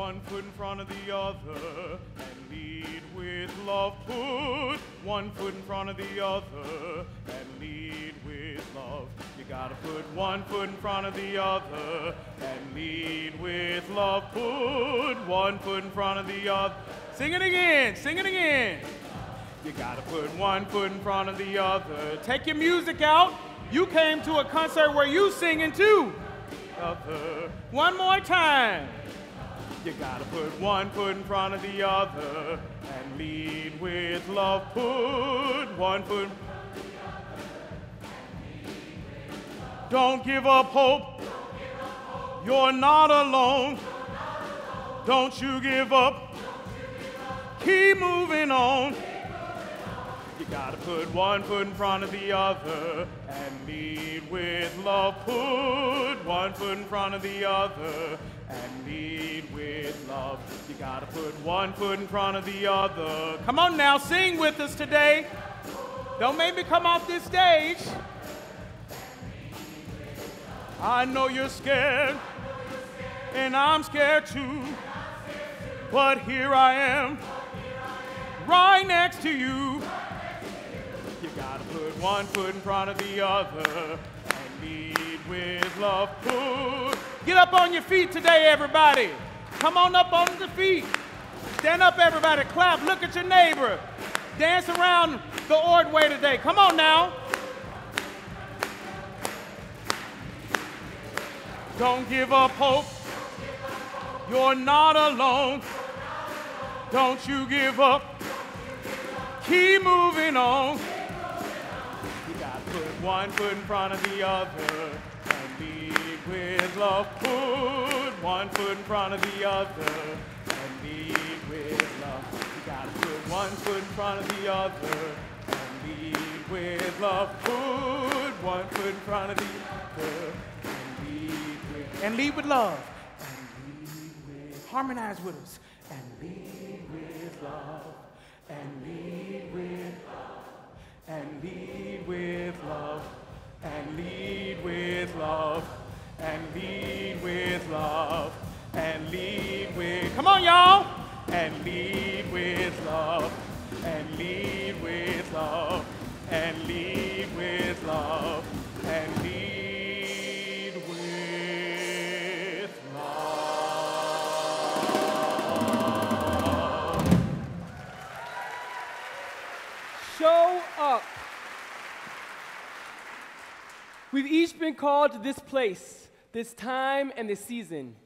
one foot in front of the other and lead with love. Put one foot in front of the other and lead with love. You gotta put one foot in front of the other and lead with love. Put one foot in front of the other. Sing it again, sing it again. You gotta put one foot in front of the other. Take your music out. You came to a concert where you singing too. One more time. You gotta put one foot in front of the other and lead with love. Put one foot. Don't give up hope. You're not alone. Don't you give up. Keep moving on. You gotta put one foot in front of the other and lead with love. Put one foot in front of the other and lead with love. You gotta put one foot in front of the other. Come on now, sing with us today. Don't make me come off this stage. I know you're scared, and I'm scared too. But here I am, right next to you. You gotta put one foot in front of the other and lead with love. Put. Get up on your feet today, everybody. Come on up on the feet. Stand up, everybody. Clap. Look at your neighbor. Dance around the Ordway today. Come on now. Don't give up hope. You're not alone. Don't you give up. Keep moving on. You gotta put one foot in front of the other with love. Put one foot in front of the other and lead with love. You gotta put one foot in front of the other and lead with love. Put one foot in front of the other and lead with and lead with love. And lead with harmonize with us. And lead with love. And lead with love and lead with love, and lead with love, and lead with love, and lead with, come on, y'all, and lead with love, and lead with love, and lead with love, and lead with love. Show up. We've each been called to this place, this time, and this season.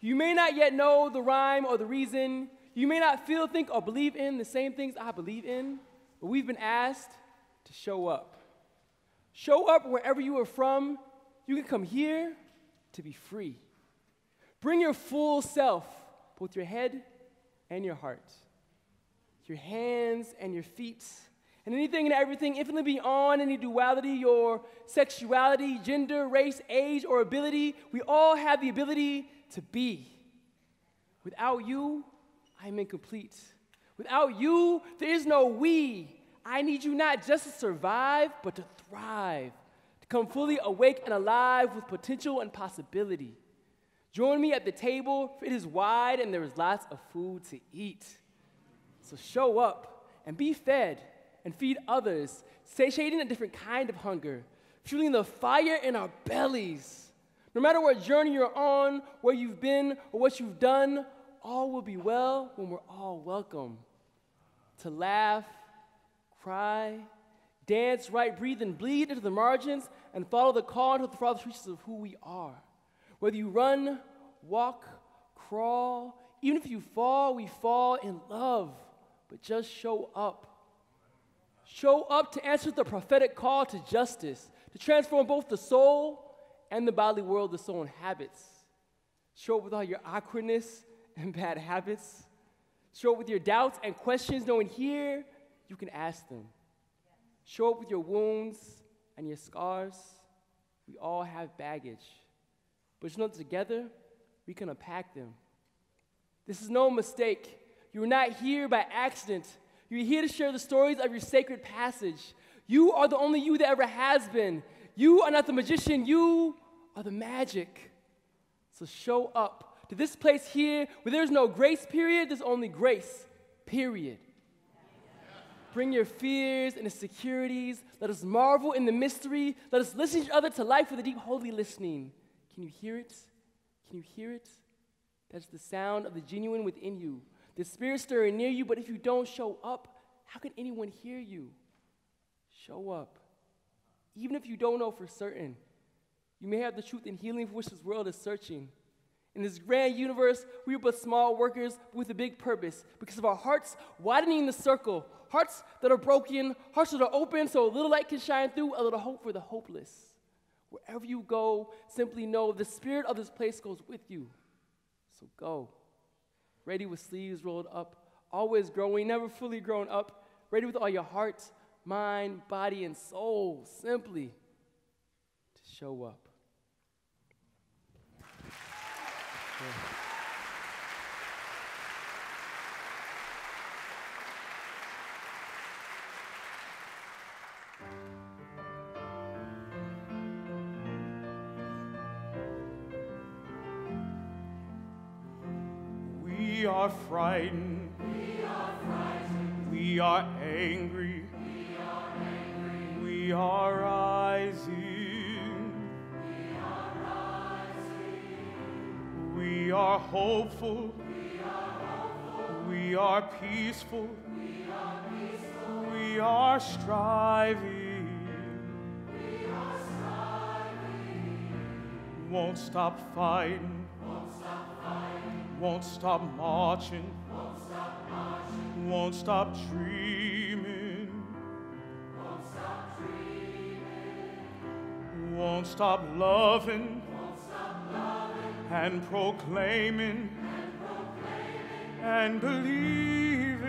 You may not yet know the rhyme or the reason. You may not feel, think, or believe in the same things I believe in, but we've been asked to show up. Show up wherever you are from. You can come here to be free. Bring your full self, both your head and your heart, your hands and your feet, and anything and everything infinitely beyond any duality, your sexuality, gender, race, age, or ability. We all have the ability to be. Without you, I am incomplete. Without you, there is no we. I need you not just to survive, but to thrive, to come fully awake and alive with potential and possibility. Join me at the table, for it is wide and there is lots of food to eat. So show up and be fed and feed others, satiating a different kind of hunger, fueling the fire in our bellies. No matter what journey you're on, where you've been, or what you've done, all will be well when we're all welcome. To laugh, cry, dance, write, breathe, and bleed into the margins and follow the call into the farthest reaches of who we are. Whether you run, walk, crawl, even if you fall, we fall in love, but just show up. Show up to answer the prophetic call to justice, to transform both the soul and the bodily world the soul inhabits. Show up with all your awkwardness and bad habits. Show up with your doubts and questions, knowing here you can ask them. Show up with your wounds and your scars. We all have baggage. But you know, together, we can unpack them. This is no mistake. You are not here by accident. You're here to share the stories of your sacred passage. You are the only you that ever has been. You are not the magician, you are the magic. So show up to this place here where there's no grace period, there's only grace period. Bring your fears and insecurities. Let us marvel in the mystery. Let us listen to each other to life with a deep, holy listening. Can you hear it? Can you hear it? That's the sound of the genuine within you. The Spirit stirring near you, but if you don't show up, how can anyone hear you? Show up. Even if you don't know for certain, you may have the truth and healing for which this world is searching. In this grand universe, we are but small workers with a big purpose because of our hearts widening the circle, hearts that are broken, hearts that are open so a little light can shine through, a little hope for the hopeless. Wherever you go, simply know the spirit of this place goes with you. So go. Ready with sleeves rolled up, always growing, never fully grown up, ready with all your heart, mind, body, and soul, simply to show up. Yeah. Frightened. We are frightened. We are angry. We are angry. We are rising. We are rising. We are hopeful. We are hopeful. We are peaceful. We are peaceful. We are striving. We are striving. Won't stop fighting. Won't stop marching. Won't stop marching. Won't stop dreaming. Won't stop dreaming. Won't stop loving Won't stop loving and proclaiming and proclaiming. and believing.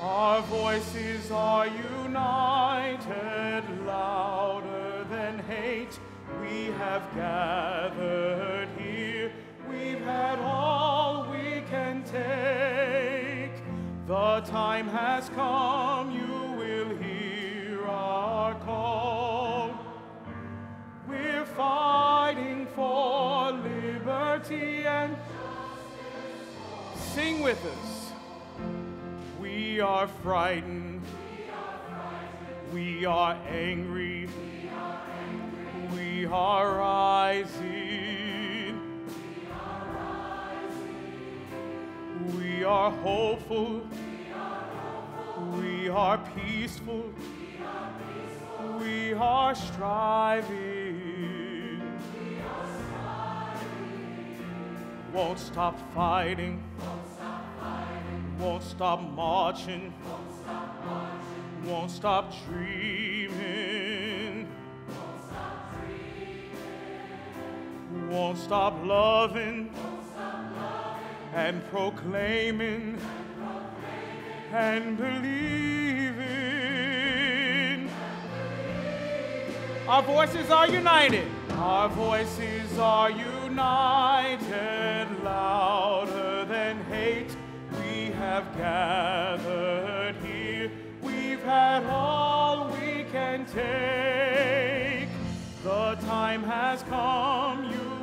Our voices are united, louder than hate. We have gathered here. We've had all we can take. The time has come, you will hear our call. We're fighting for liberty and justice. sing with us. We are frightened. We are angry. We are rising. We are hopeful. We are peaceful. We are striving. Won't stop fighting. Won't stop marching. Won't stop dreaming. Won't stop loving and proclaiming and believing. Our voices are united. Our voices are united, louder than hate. We have gathered here. We've had all we can take. The time has come,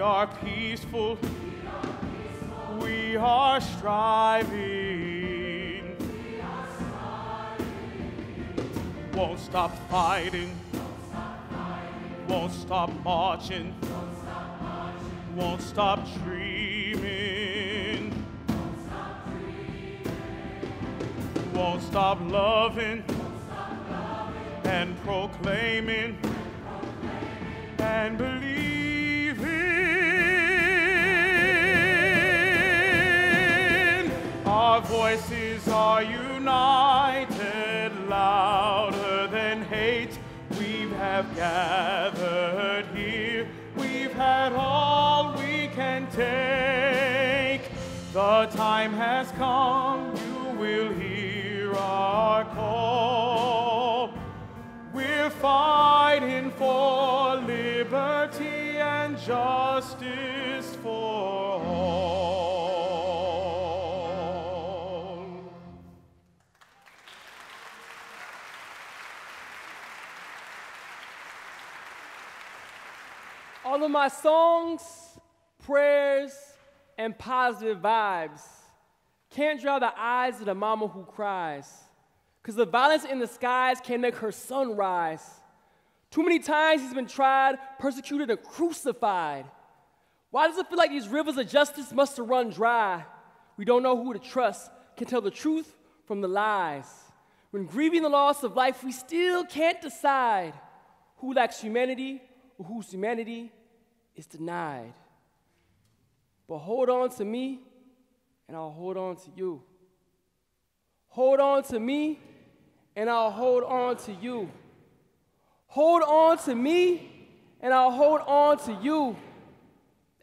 We are peaceful. We are striving. Won't stop fighting. Won't stop marching. Won't stop dreaming. Won't stop loving and proclaiming and believing. Our voices are united, louder than hate. We have gathered here. we've had all we can take. The time has come, you will hear our call. We're fighting for liberty and justice for all. All of my songs, prayers, and positive vibes can't dry the eyes of the mama who cries. Because the violence in the skies can make her sun rise. Too many times he's been tried, persecuted, and crucified. Why does it feel like these rivers of justice must have run dry? We don't know who to trust, can tell the truth from the lies. When grieving the loss of life, we still can't decide who lacks humanity or whose humanity is denied. But hold on to me, and I'll hold on to you. Hold on to me, and I'll hold on to you. Hold on to me, and I'll hold on to you.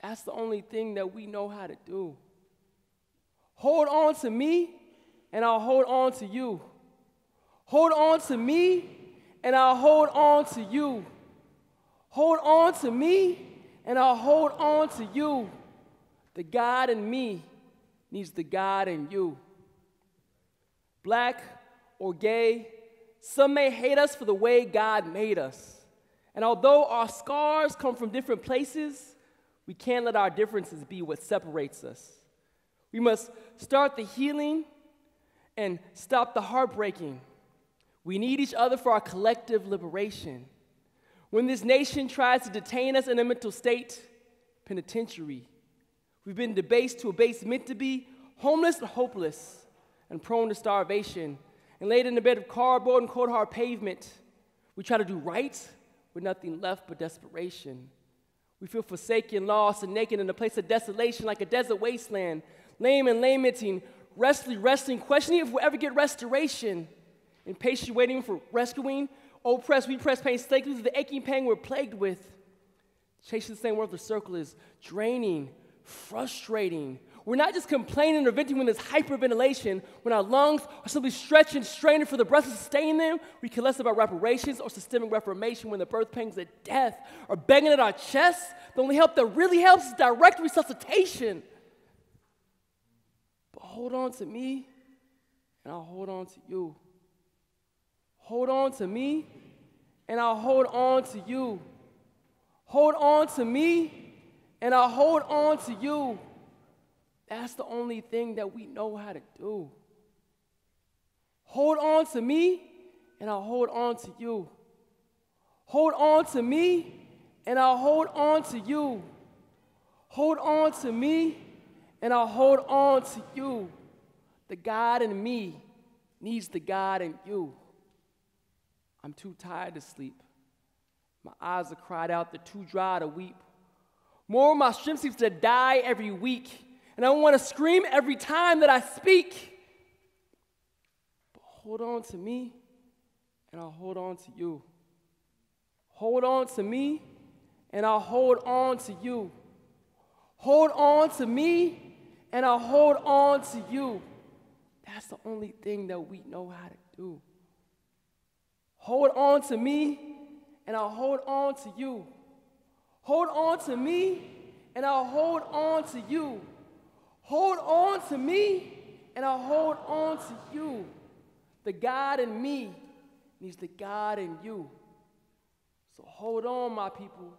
That's the only thing that we know how to do. Hold on to me, and I'll hold on to you. Hold on to me, and I'll hold on to you. Hold on to me, and I'll hold on to you. The God in me needs the God in you. Black or gay, some may hate us for the way God made us. And although our scars come from different places, we can't let our differences be what separates us. We must start the healing and stop the heartbreaking. We need each other for our collective liberation. When this nation tries to detain us in a mental state, penitentiary, we've been debased to a base meant to be homeless and hopeless and prone to starvation and laid in a bed of cardboard and cold hard pavement. We try to do right with nothing left but desperation. We feel forsaken, lost, and naked in a place of desolation like a desert wasteland, lame and lamenting, restlessly resting, questioning if we'll ever get restoration, impatiently waiting for rescuing, oppressed, we press pain, slaked with the aching pain we're plagued with. Chasing the same word, the circle is draining, frustrating. We're not just complaining or venting when there's hyperventilation, when our lungs are simply stretching, straining for the breath to sustain them. We care less about reparations or systemic reformation when the birth pangs of death are banging at our chests. The only help that really helps is direct resuscitation. But hold on to me, and I'll hold on to you. Hold on to me, and I'll hold on to you. Hold on to me, and I'll hold on to you. That's the only thing that we know how to do. Hold on to me, and I'll hold on to you. Hold on to me, and I'll hold on to you. Hold on to me, and I'll hold on to you. The God in me needs the God in you. I'm too tired to sleep. My eyes are cried out, they're too dry to weep. More of my strength seems to die every week, and I want to scream every time that I speak. But hold on to me, and I'll hold on to you. Hold on to me, and I'll hold on to you. Hold on to me, and I'll hold on to you. That's the only thing that we know how to do. Hold on to me, and I'll hold on to you. Hold on to me, and I'll hold on to you. Hold on to me, and I'll hold on to you. The God in me needs the God in you. So hold on, my people.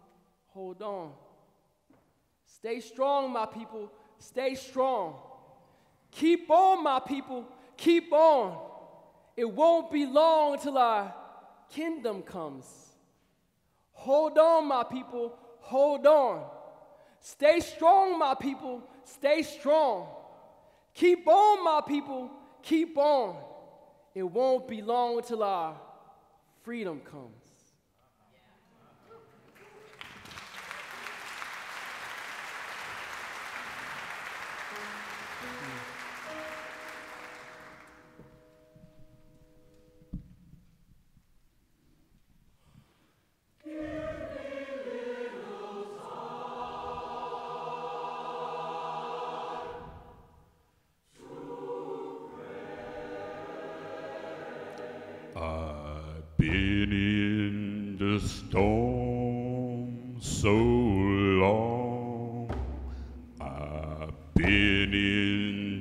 Hold on. Stay strong, my people. Stay strong. Keep on, my people. Keep on. It won't be long until our kingdom comes. Hold on, my people. Hold on. Stay strong, my people. Stay strong. Keep on, my people. Keep on. It won't be long until our freedom comes.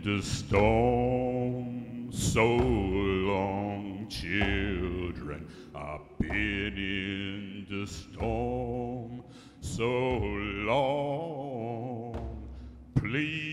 The storm so long, children. I've been in the storm so long. Please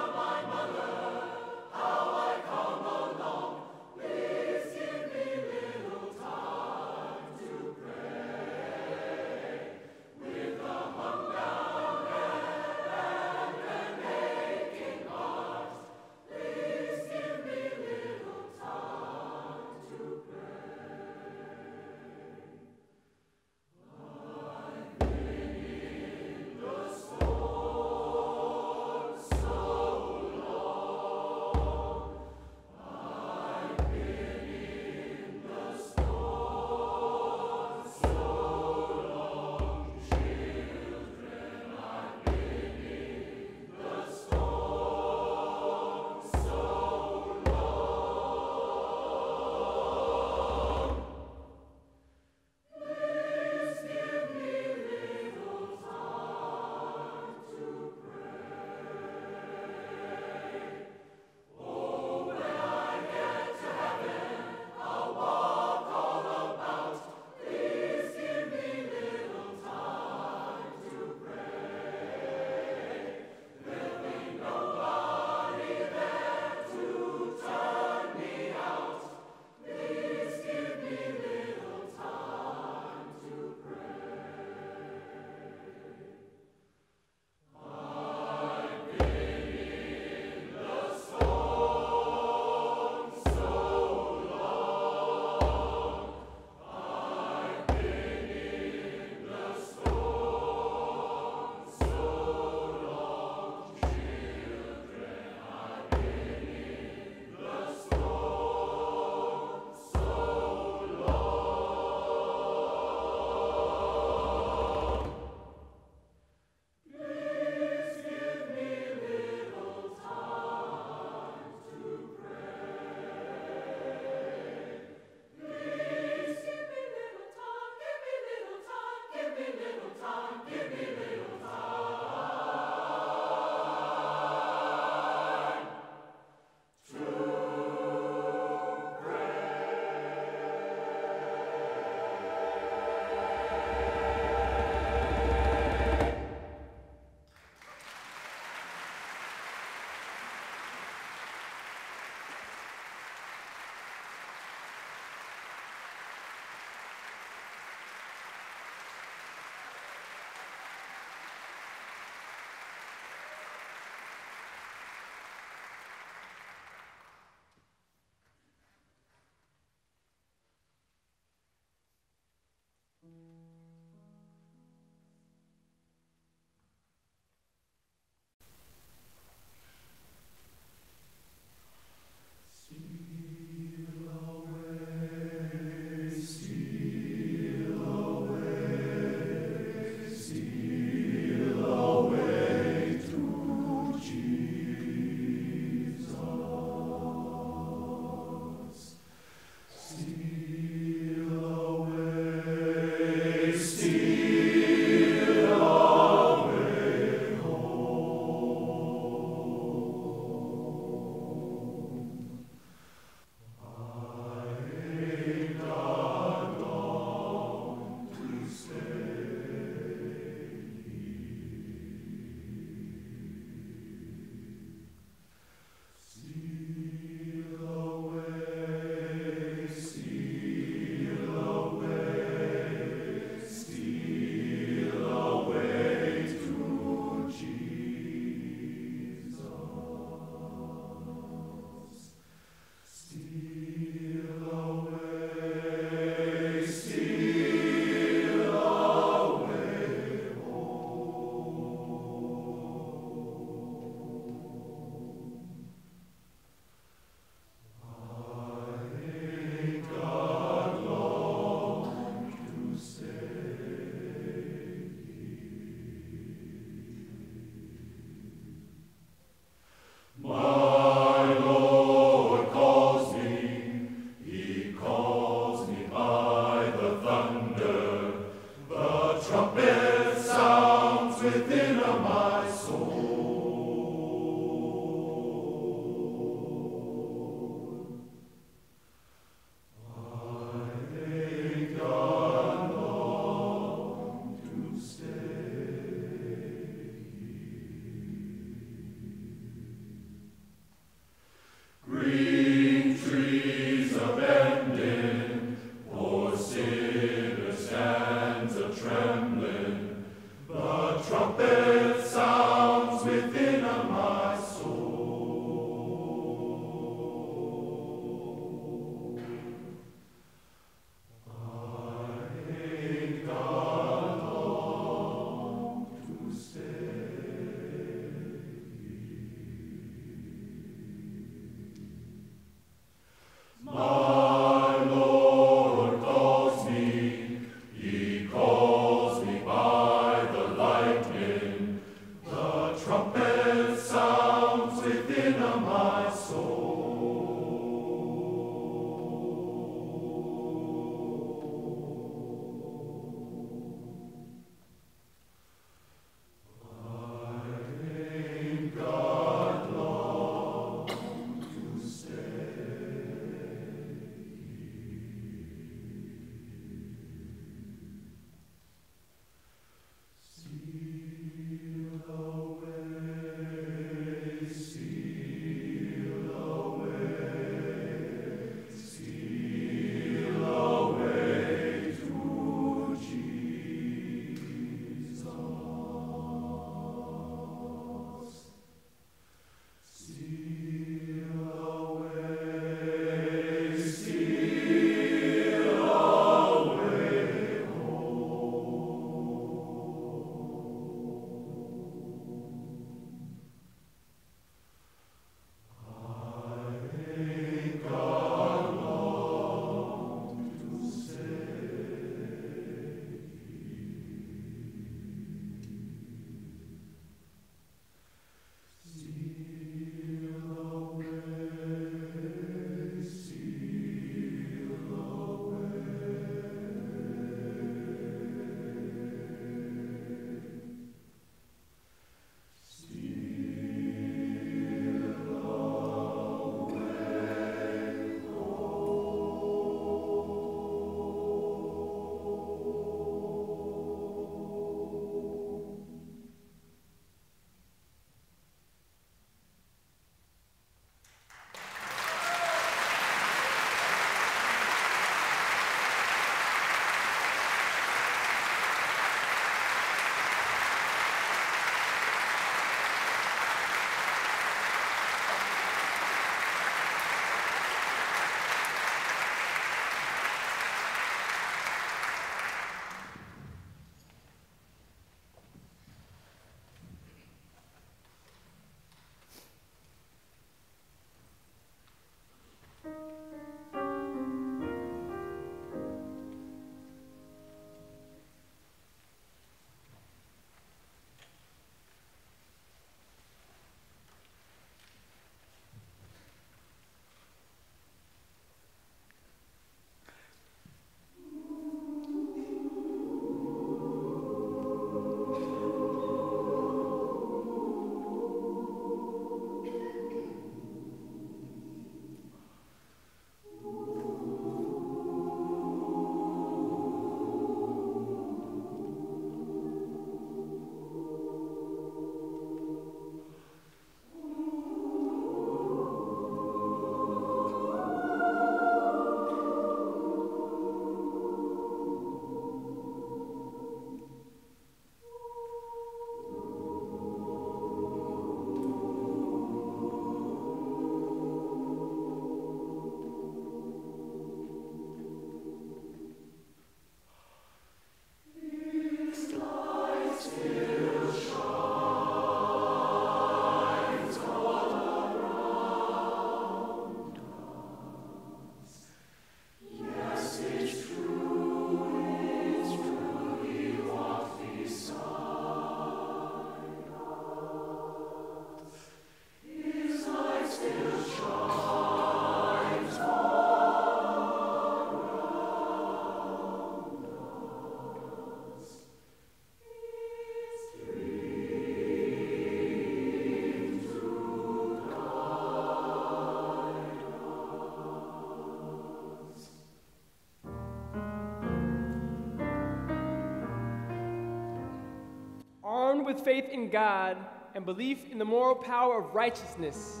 with faith in God and belief in the moral power of righteousness,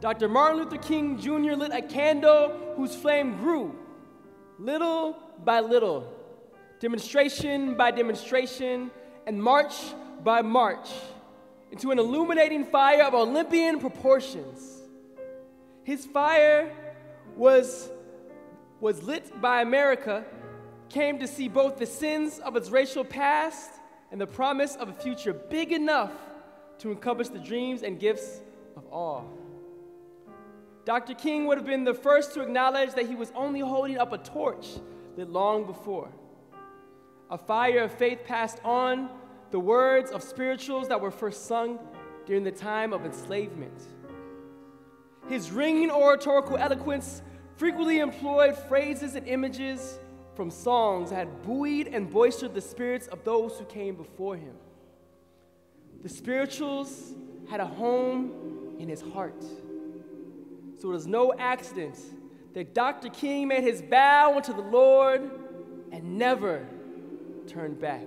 Dr. Martin Luther King Jr. lit a candle whose flame grew, little by little, demonstration by demonstration, and march by march, into an illuminating fire of Olympian proportions. His fire was, was lit by America, came to see both the sins of its racial past and the promise of a future big enough to encompass the dreams and gifts of all. Dr. King would have been the first to acknowledge that he was only holding up a torch lit long before. A fire of faith passed on the words of spirituals that were first sung during the time of enslavement. His ringing oratorical eloquence frequently employed phrases and images from songs had buoyed and boistered the spirits of those who came before him. The spirituals had a home in his heart. So it was no accident that Dr. King made his vow unto the Lord and never turned back.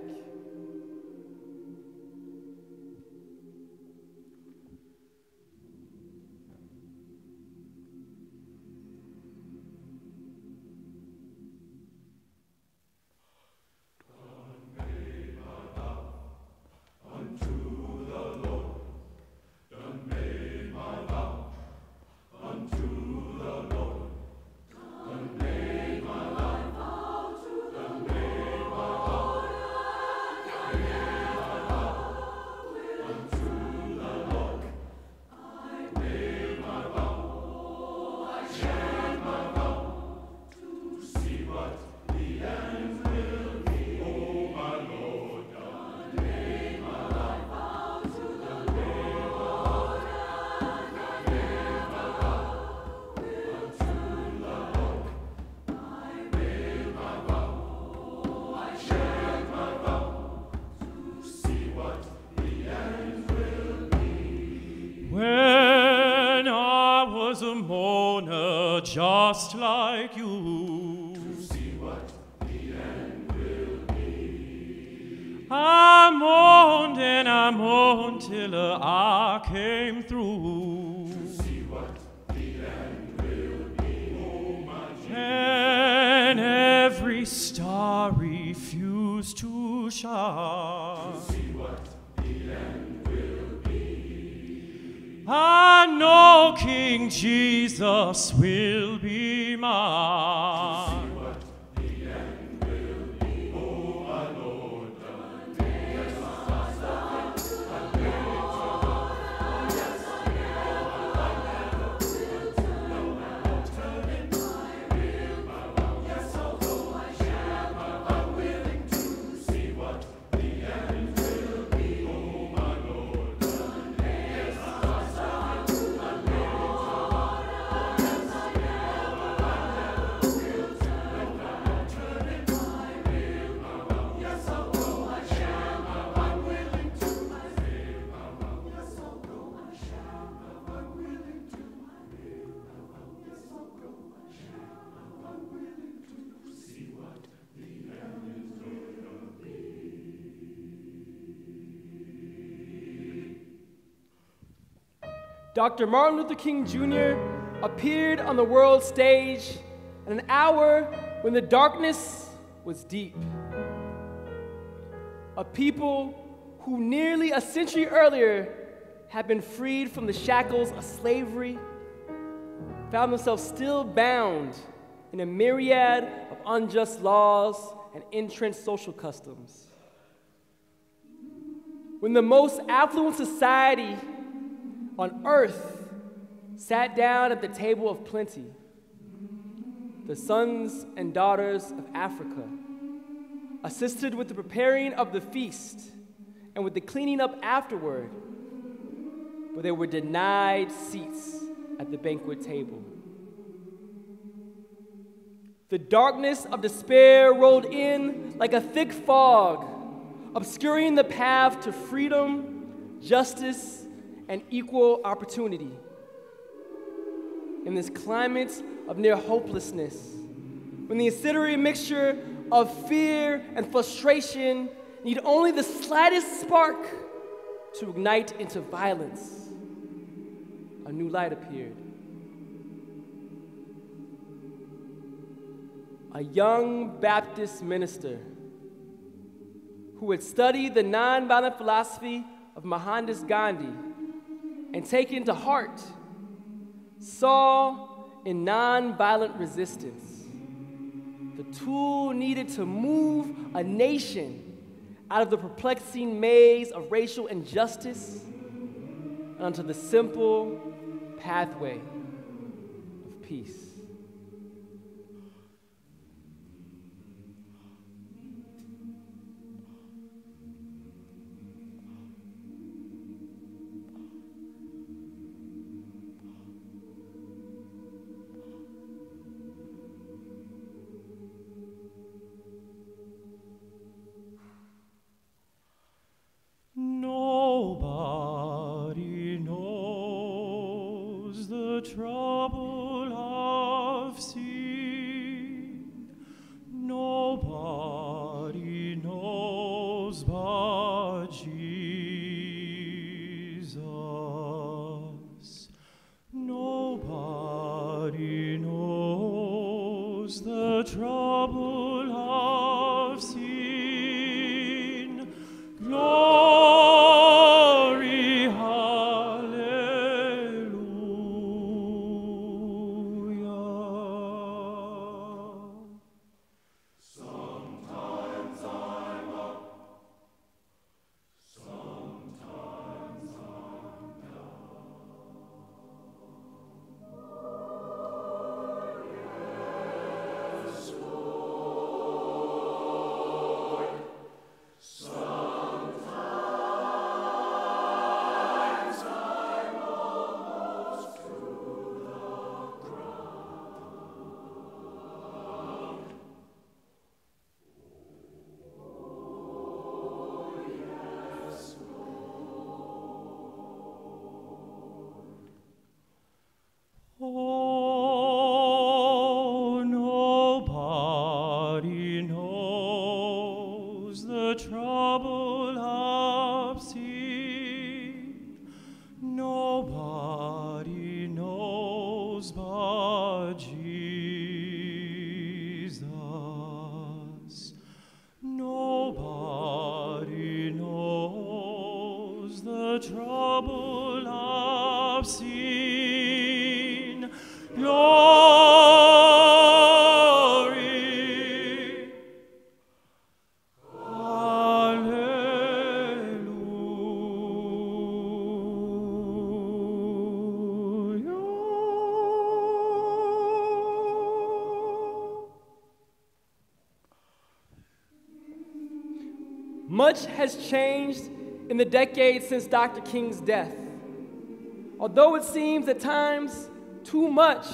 Jesus will be Dr. Martin Luther King Jr. appeared on the world stage at an hour when the darkness was deep. A people who nearly a century earlier had been freed from the shackles of slavery found themselves still bound in a myriad of unjust laws and entrenched social customs. When the most affluent society on earth sat down at the table of plenty. The sons and daughters of Africa assisted with the preparing of the feast and with the cleaning up afterward, but they were denied seats at the banquet table. The darkness of despair rolled in like a thick fog, obscuring the path to freedom, justice, and equal opportunity. In this climate of near hopelessness, when the insidious mixture of fear and frustration need only the slightest spark to ignite into violence, a new light appeared. A young Baptist minister who had studied the nonviolent philosophy of Mohandas Gandhi and taken to heart saw in nonviolent resistance the tool needed to move a nation out of the perplexing maze of racial injustice onto the simple pathway of peace. The Much has changed in the decades since Dr. King's death. Although it seems at times too much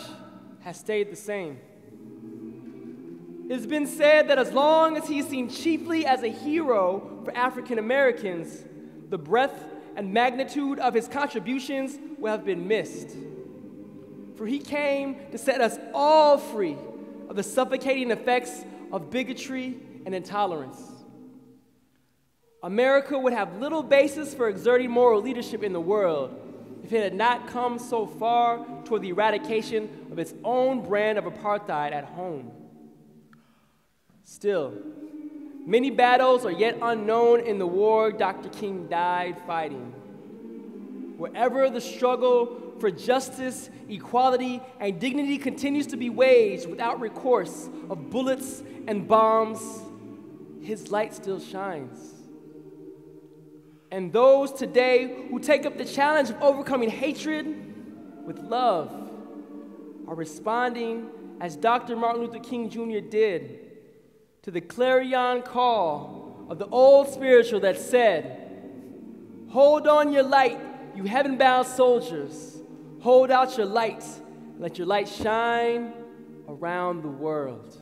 has stayed the same. It's been said that as long as he's seen chiefly as a hero for African Americans, the breadth and magnitude of his contributions will have been missed. For he came to set us all free of the suffocating effects of bigotry and intolerance. America would have little basis for exerting moral leadership in the world if it had not come so far toward the eradication of its own brand of apartheid at home. Still, many battles are yet unknown in the war Dr. King died fighting. Wherever the struggle for justice, equality, and dignity continues to be waged without recourse of bullets and bombs, his light still shines. And those today who take up the challenge of overcoming hatred with love are responding as Dr. Martin Luther King Jr. did to the clarion call of the old spiritual that said, Hold on your light, you heaven bound soldiers. Hold out your light, let your light shine around the world.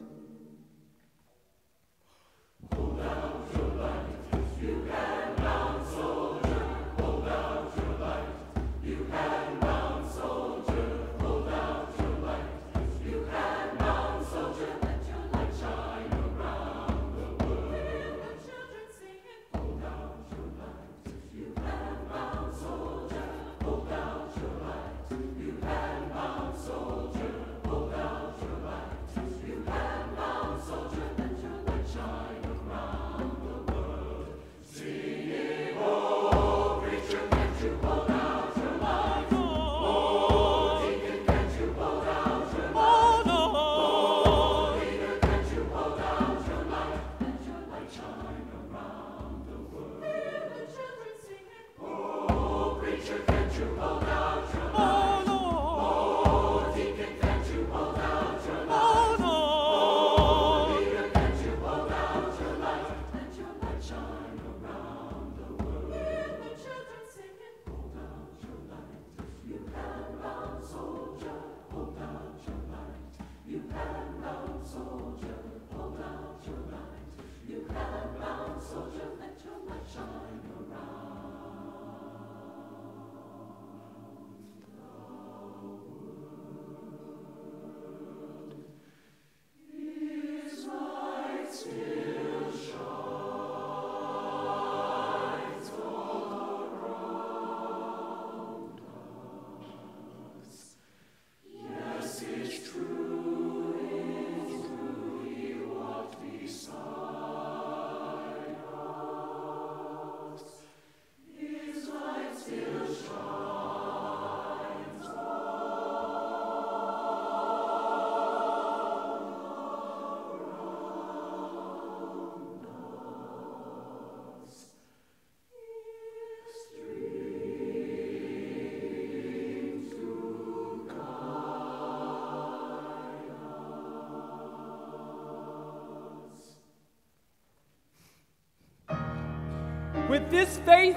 With this faith,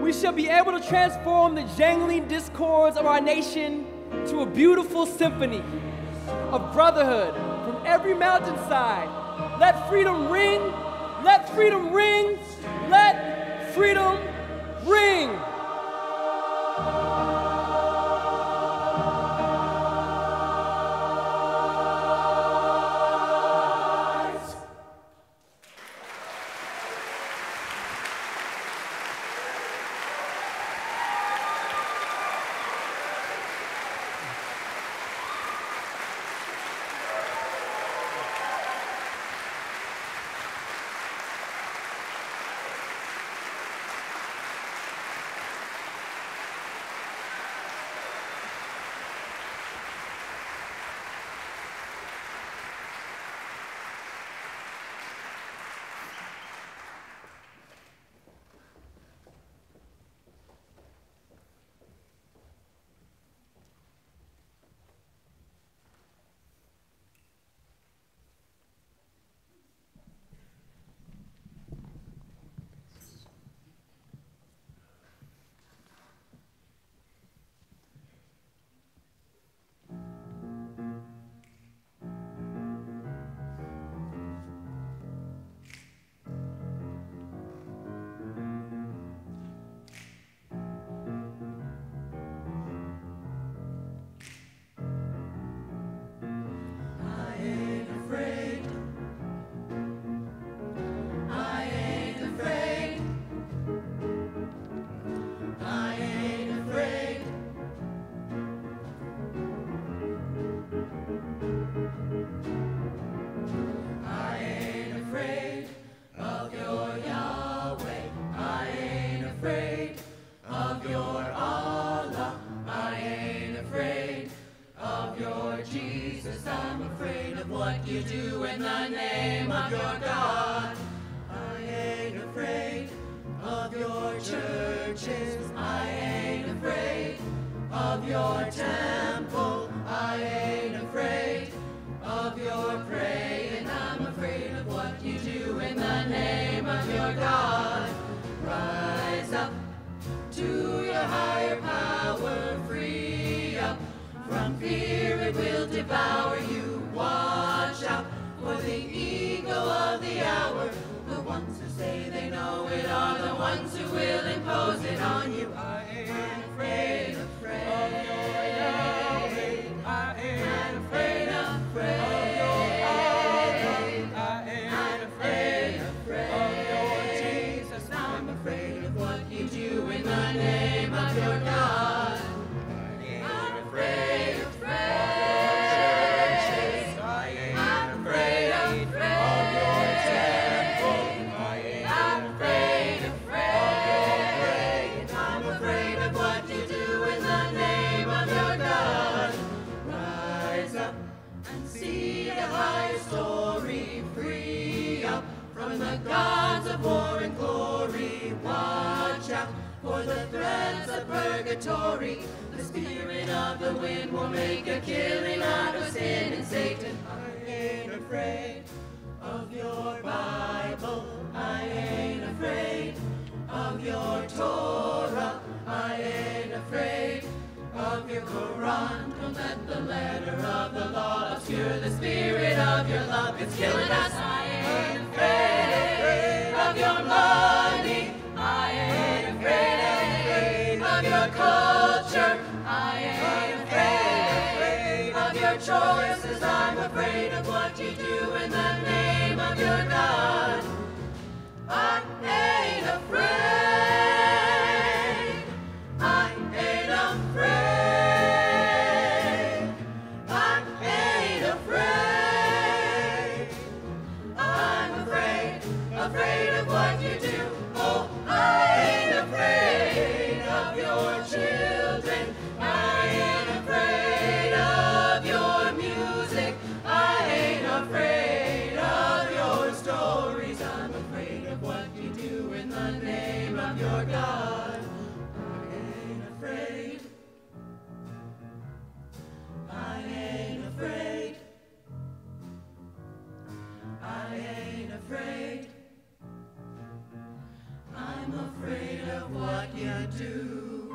we shall be able to transform the jangling discords of our nation to a beautiful symphony of brotherhood from every mountainside. Let freedom ring, let freedom ring, let freedom ring. From fear it will devour you. Watch out for the ego of the hour. The ones who say they know it are the ones who will purgatory. The spirit of the wind will make a killing out of sin and Satan. I ain't afraid of your Bible. I ain't afraid of your Torah. I ain't afraid of your Quran. Don't let the letter of the law obscure the spirit of your love. It's killing us. I ain't afraid. denied. I'm ain't afraid. afraid. I ain't afraid. I'm afraid of what you do.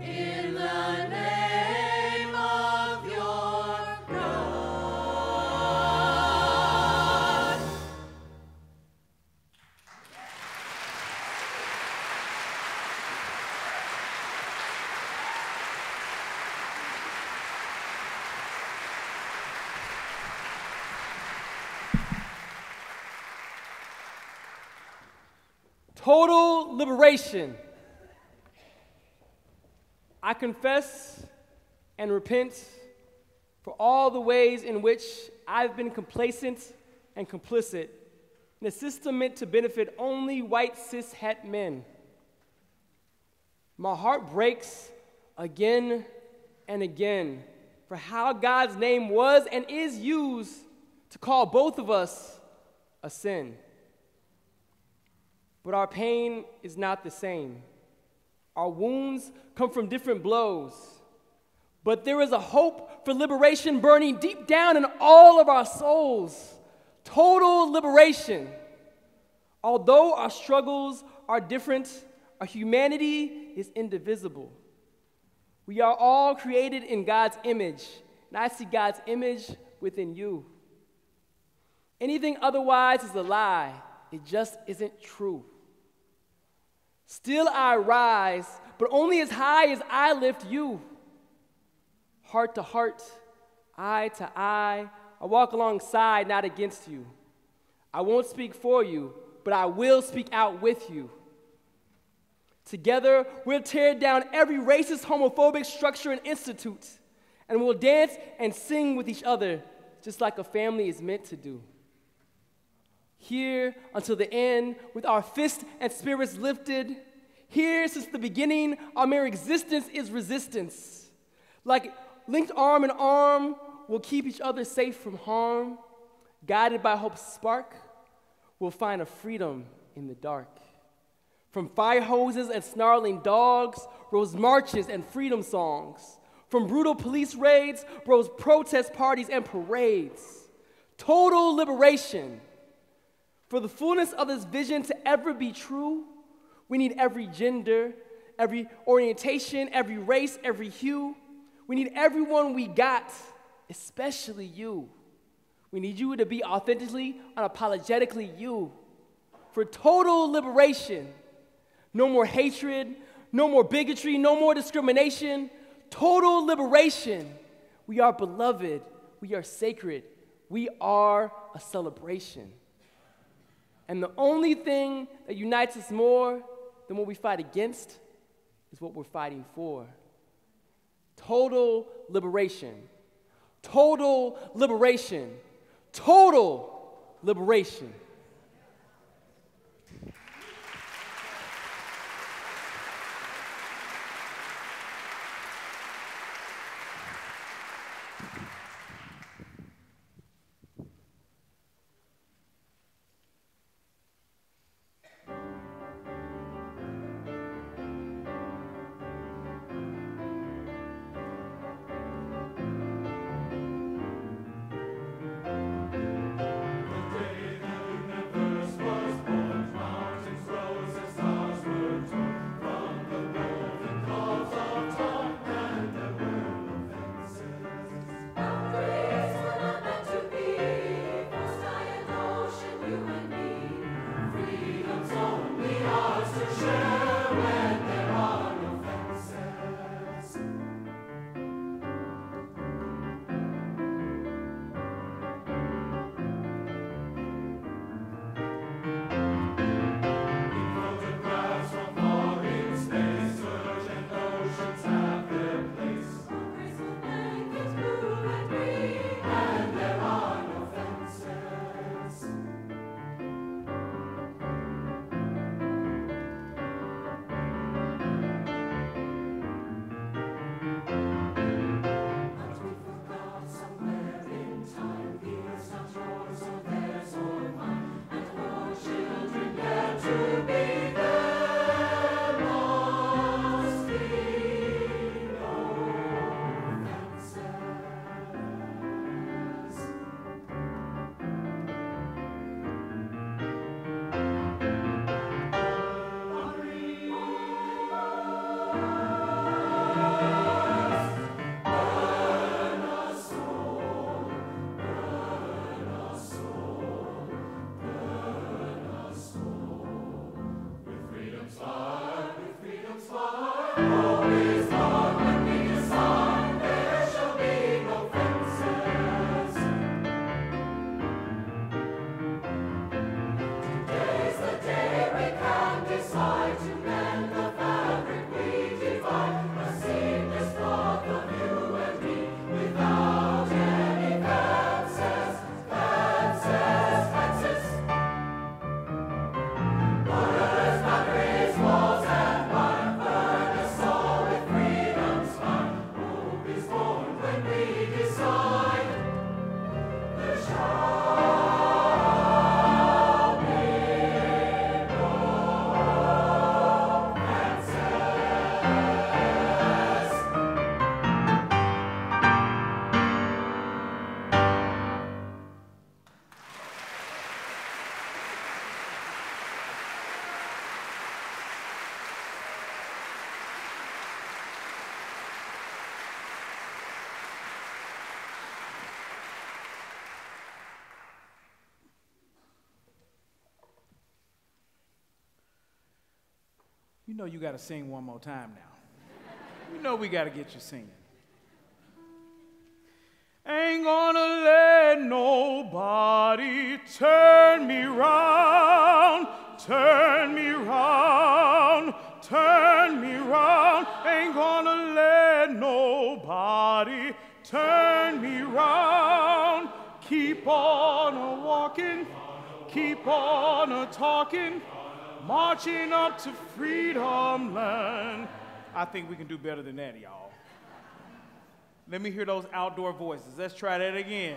In the name of your Total liberation. I confess and repent for all the ways in which I've been complacent and complicit in a system meant to benefit only white cis het men. My heart breaks again and again for how God's name was and is used to call both of us a sin. But our pain is not the same. Our wounds come from different blows. But there is a hope for liberation burning deep down in all of our souls. Total liberation. Although our struggles are different, our humanity is indivisible. We are all created in God's image, and I see God's image within you. Anything otherwise is a lie, it just isn't true. Still I rise, but only as high as I lift you. Heart to heart, eye to eye, I walk alongside, not against you. I won't speak for you, but I will speak out with you. Together, we'll tear down every racist, homophobic structure and institute, and we'll dance and sing with each other, just like a family is meant to do. Here until the end, with our fists and spirits lifted. Here since the beginning, our mere existence is resistance. Like linked arm in arm, we'll keep each other safe from harm. Guided by hope's spark, we'll find a freedom in the dark. From fire hoses and snarling dogs rose marches and freedom songs. From brutal police raids rose protest parties and parades. Total liberation. For the fullness of this vision to ever be true, we need every gender, every orientation, every race, every hue. We need everyone we got, especially you. We need you to be authentically, unapologetically you. For total liberation, no more hatred, no more bigotry, no more discrimination, total liberation. We are beloved, we are sacred, we are a celebration. And the only thing that unites us more than what we fight against is what we're fighting for. Total liberation. Total liberation. Total liberation. Know you got to sing one more time now. You know we got to get you singing. Ain't gonna let nobody turn me round, turn me round, turn me round. Ain't gonna let nobody turn me round. Keep on a walking, keep on a talking, marching up to freedom land. I think we can do better than that, y'all. Let me hear those outdoor voices. Let's try that again.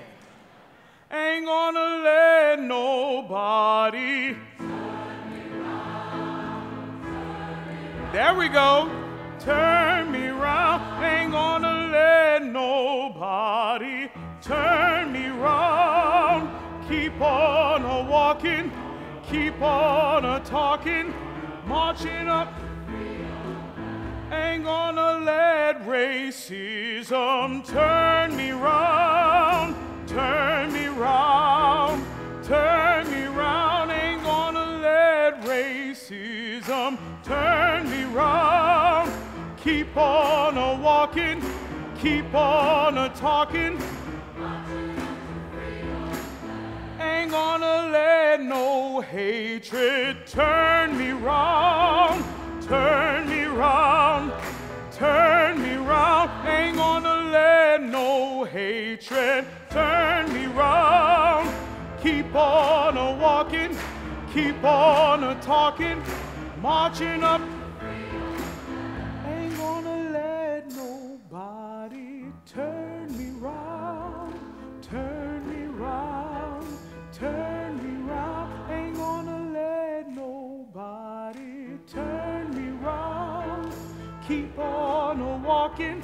Ain't gonna let nobody. There we go. Turn me round. Ain't gonna let nobody turn me round. Keep on a walking, keep on a talking, marching up ain't gonna let racism turn me round, turn me round, turn me round. Ain't gonna let racism turn me round. Keep on a walking, keep on a talking. Ain't gonna let no hatred turn me round, turn me round, turn me round. Ain't gonna let no hatred turn me round. Keep on a walking, keep on a talking, marching up. Walking,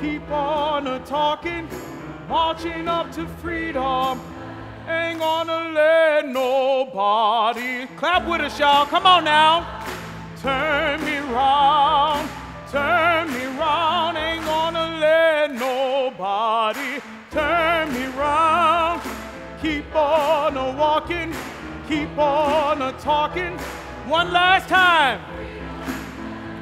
keep on a talking, marching up to freedom. Ain't gonna let nobody clap with us, y'all. Come on now. Turn me round, turn me round. Ain't gonna let nobody turn me round. Keep on a walking, keep on a talking. One last time.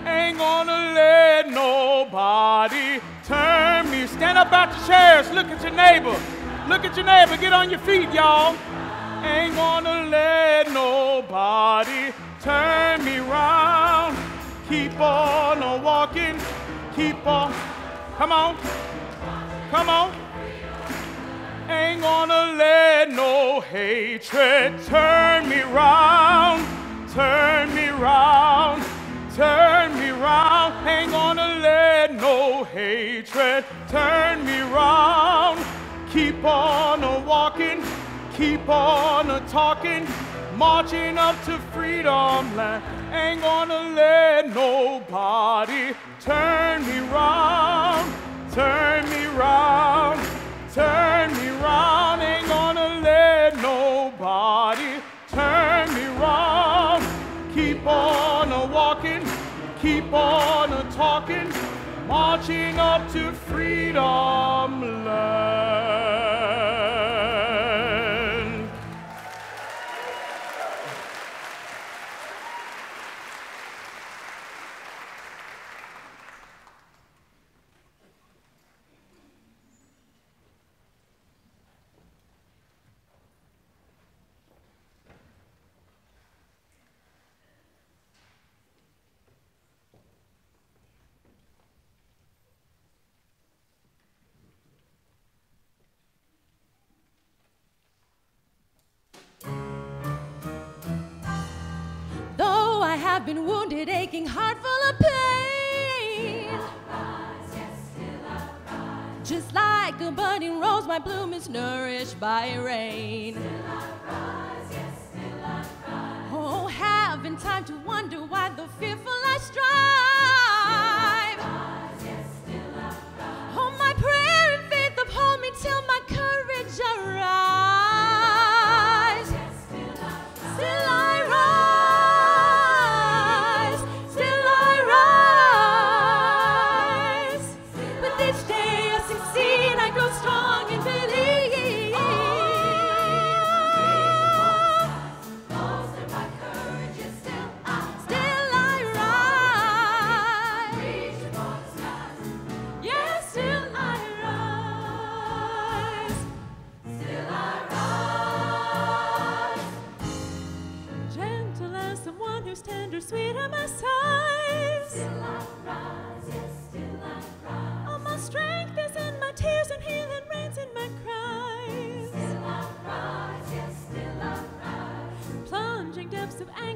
Ain't gonna let nobody turn me. Stand up out your chairs. Look at your neighbor. Look at your neighbor. Get on your feet, y'all. Ain't gonna let nobody turn me round. Keep on a walking. Keep on. Come on. Come on. Ain't gonna let no hatred turn me round. Turn me round. Turn me round. Ain't gonna let no hatred turn me round. Keep on a walking, keep on a talking, marching up to freedom land. Ain't gonna let nobody turn me round, turn me round, turn me round. Ain't gonna let nobody turn me round. Keep on a walking, keep on a talking, marching up to freedom land. I have been wounded, aching, heart full of pain. Just like a budding rose, my bloom is nourished by rain. Rise, yes, Oh, haven't time to wonder why the fearful I strive.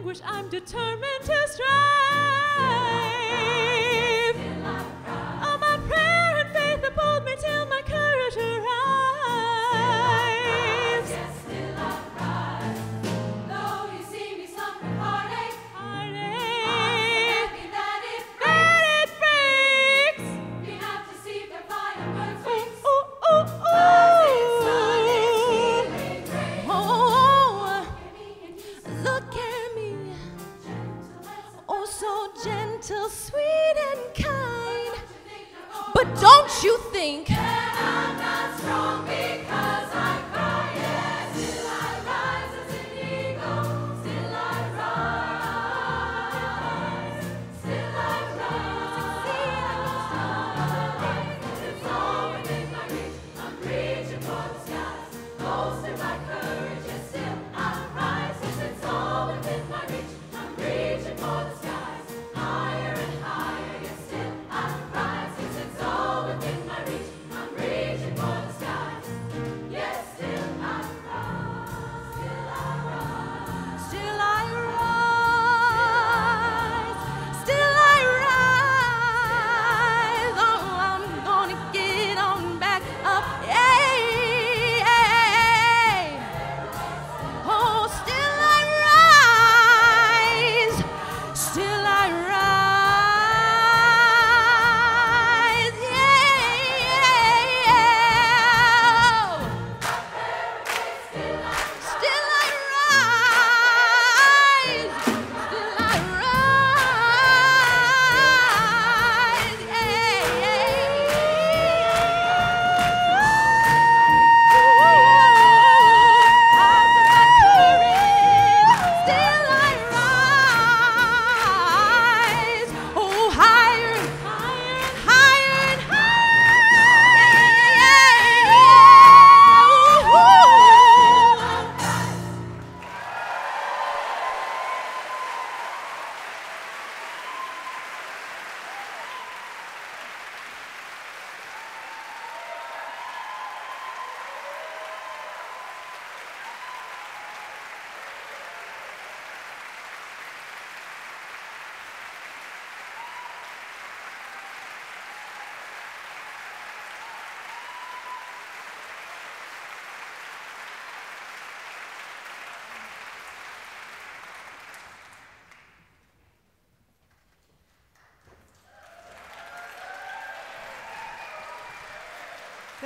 Anguish, I'm determined to strive.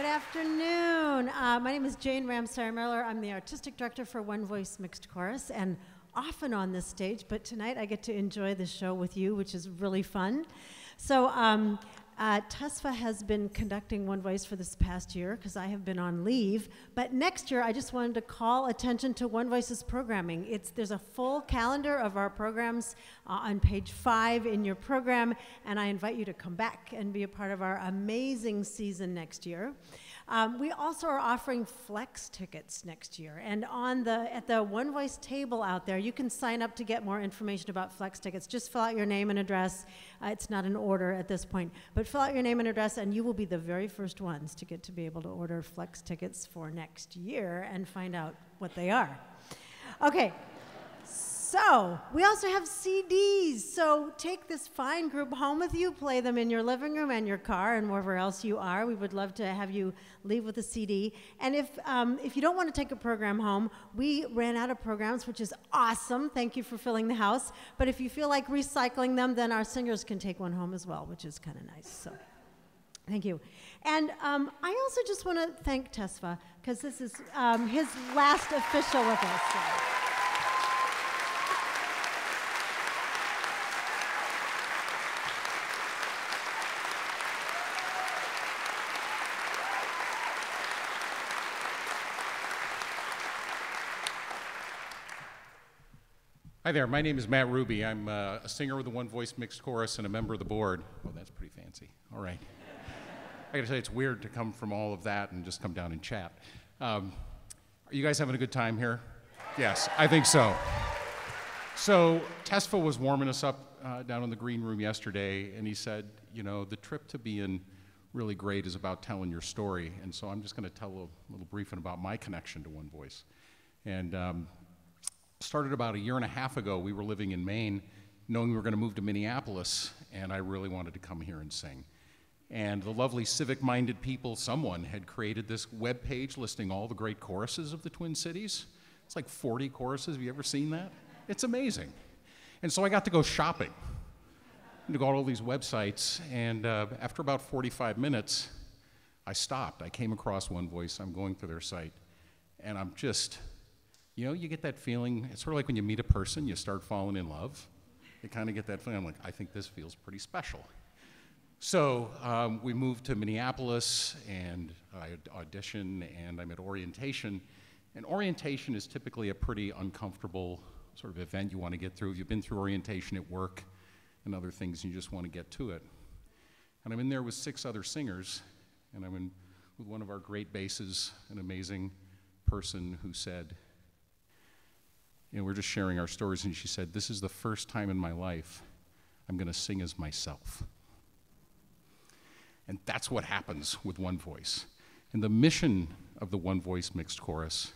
Good afternoon. Uh, my name is Jane Ramseyer Miller. I'm the artistic director for One Voice Mixed Chorus and often on this stage, but tonight I get to enjoy the show with you, which is really fun. So, um, uh, has been conducting One Voice for this past year because I have been on leave. But next year, I just wanted to call attention to One Voice's programming. It's, there's a full calendar of our programs uh, on page five in your program, and I invite you to come back and be a part of our amazing season next year. Um, we also are offering flex tickets next year, and on the at the One Voice table out there, you can sign up to get more information about flex tickets. Just fill out your name and address. Uh, it's not an order at this point, but fill out your name and address, and you will be the very first ones to get to be able to order flex tickets for next year and find out what they are. Okay. So, we also have CDs. So, take this fine group home with you, play them in your living room and your car and wherever else you are. We would love to have you leave with a CD. And if, um, if you don't want to take a program home, we ran out of programs, which is awesome. Thank you for filling the house. But if you feel like recycling them, then our singers can take one home as well, which is kind of nice. So, Thank you. And um, I also just want to thank Tesfa because this is um, his last official with us. so. Hi there, my name is Matt Ruby. I'm uh, a singer with the One Voice Mixed Chorus and a member of the board. Oh, that's pretty fancy. All right. I gotta say, it's weird to come from all of that and just come down and chat. Um, are you guys having a good time here? Yes, I think so. So, Tesfa was warming us up uh, down in the green room yesterday, and he said, you know, the trip to being really great is about telling your story. And so I'm just going to tell a little briefing about my connection to One Voice. And um, started about a year and a half ago. We were living in Maine, knowing we were going to move to Minneapolis, and I really wanted to come here and sing. And the lovely civic minded people, someone had created this web page listing all the great choruses of the Twin Cities. It's like 40 choruses. Have you ever seen that? It's amazing. And so I got to go shopping to go to all these websites, and uh, after about 45 minutes, I stopped. I came across One Voice. I'm going through their site, and I'm just, you know, you get that feeling. It's sort of like when you meet a person, you start falling in love. You kind of get that feeling. I'm like, I think this feels pretty special. So um, we moved to Minneapolis, and I auditioned, and I'm at orientation. And orientation is typically a pretty uncomfortable sort of event you want to get through. If you've been through orientation at work and other things, you just want to get to it. And I'm in there with six other singers, and I'm in with one of our great basses, an amazing person who said, you know, we're just sharing our stories, and she said, This is the first time in my life I'm going to sing as myself. And that's what happens with One Voice. And the mission of the One Voice Mixed Chorus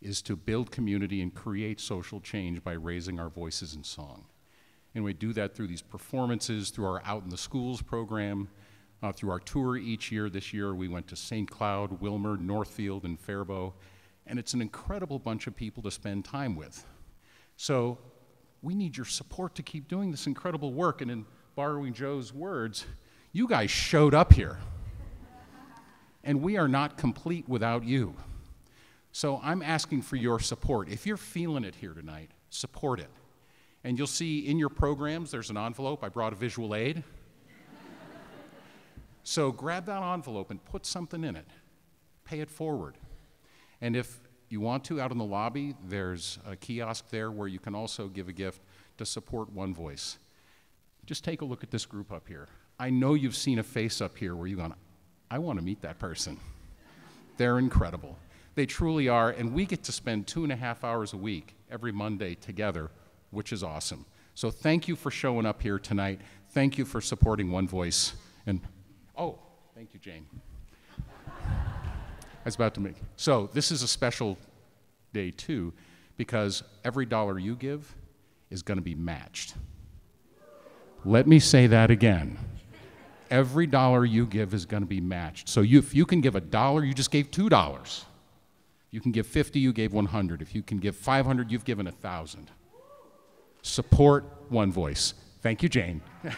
is to build community and create social change by raising our voices in song. And we do that through these performances, through our Out in the Schools program, uh, through our tour each year. This year we went to St. Cloud, Willmar, Northfield, and Faribault. And it's an incredible bunch of people to spend time with. So we need your support to keep doing this incredible work. And in borrowing Joe's words, you guys showed up here. And we are not complete without you. So I'm asking for your support. If you're feeling it here tonight, support it. And you'll see in your programs there's an envelope. I brought a visual aid. so grab that envelope and put something in it. Pay it forward. And if you want to, out in the lobby, there's a kiosk there where you can also give a gift to support One Voice. Just take a look at this group up here. I know you've seen a face up here where you've gone, I want to meet that person. They're incredible. They truly are, and we get to spend two and a half hours a week every Monday together which is awesome. So thank you for showing up here tonight. Thank you for supporting One Voice. And oh, thank you, Jane. I was about to make. So this is a special day too, because every dollar you give is going to be matched. Let me say that again. Every dollar you give is going to be matched. So you, if you can give a dollar, you just gave two dollars. You can give 50, you gave 100. If you can give 500, you've given a thousand support One Voice. Thank you, Jane.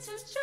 change, we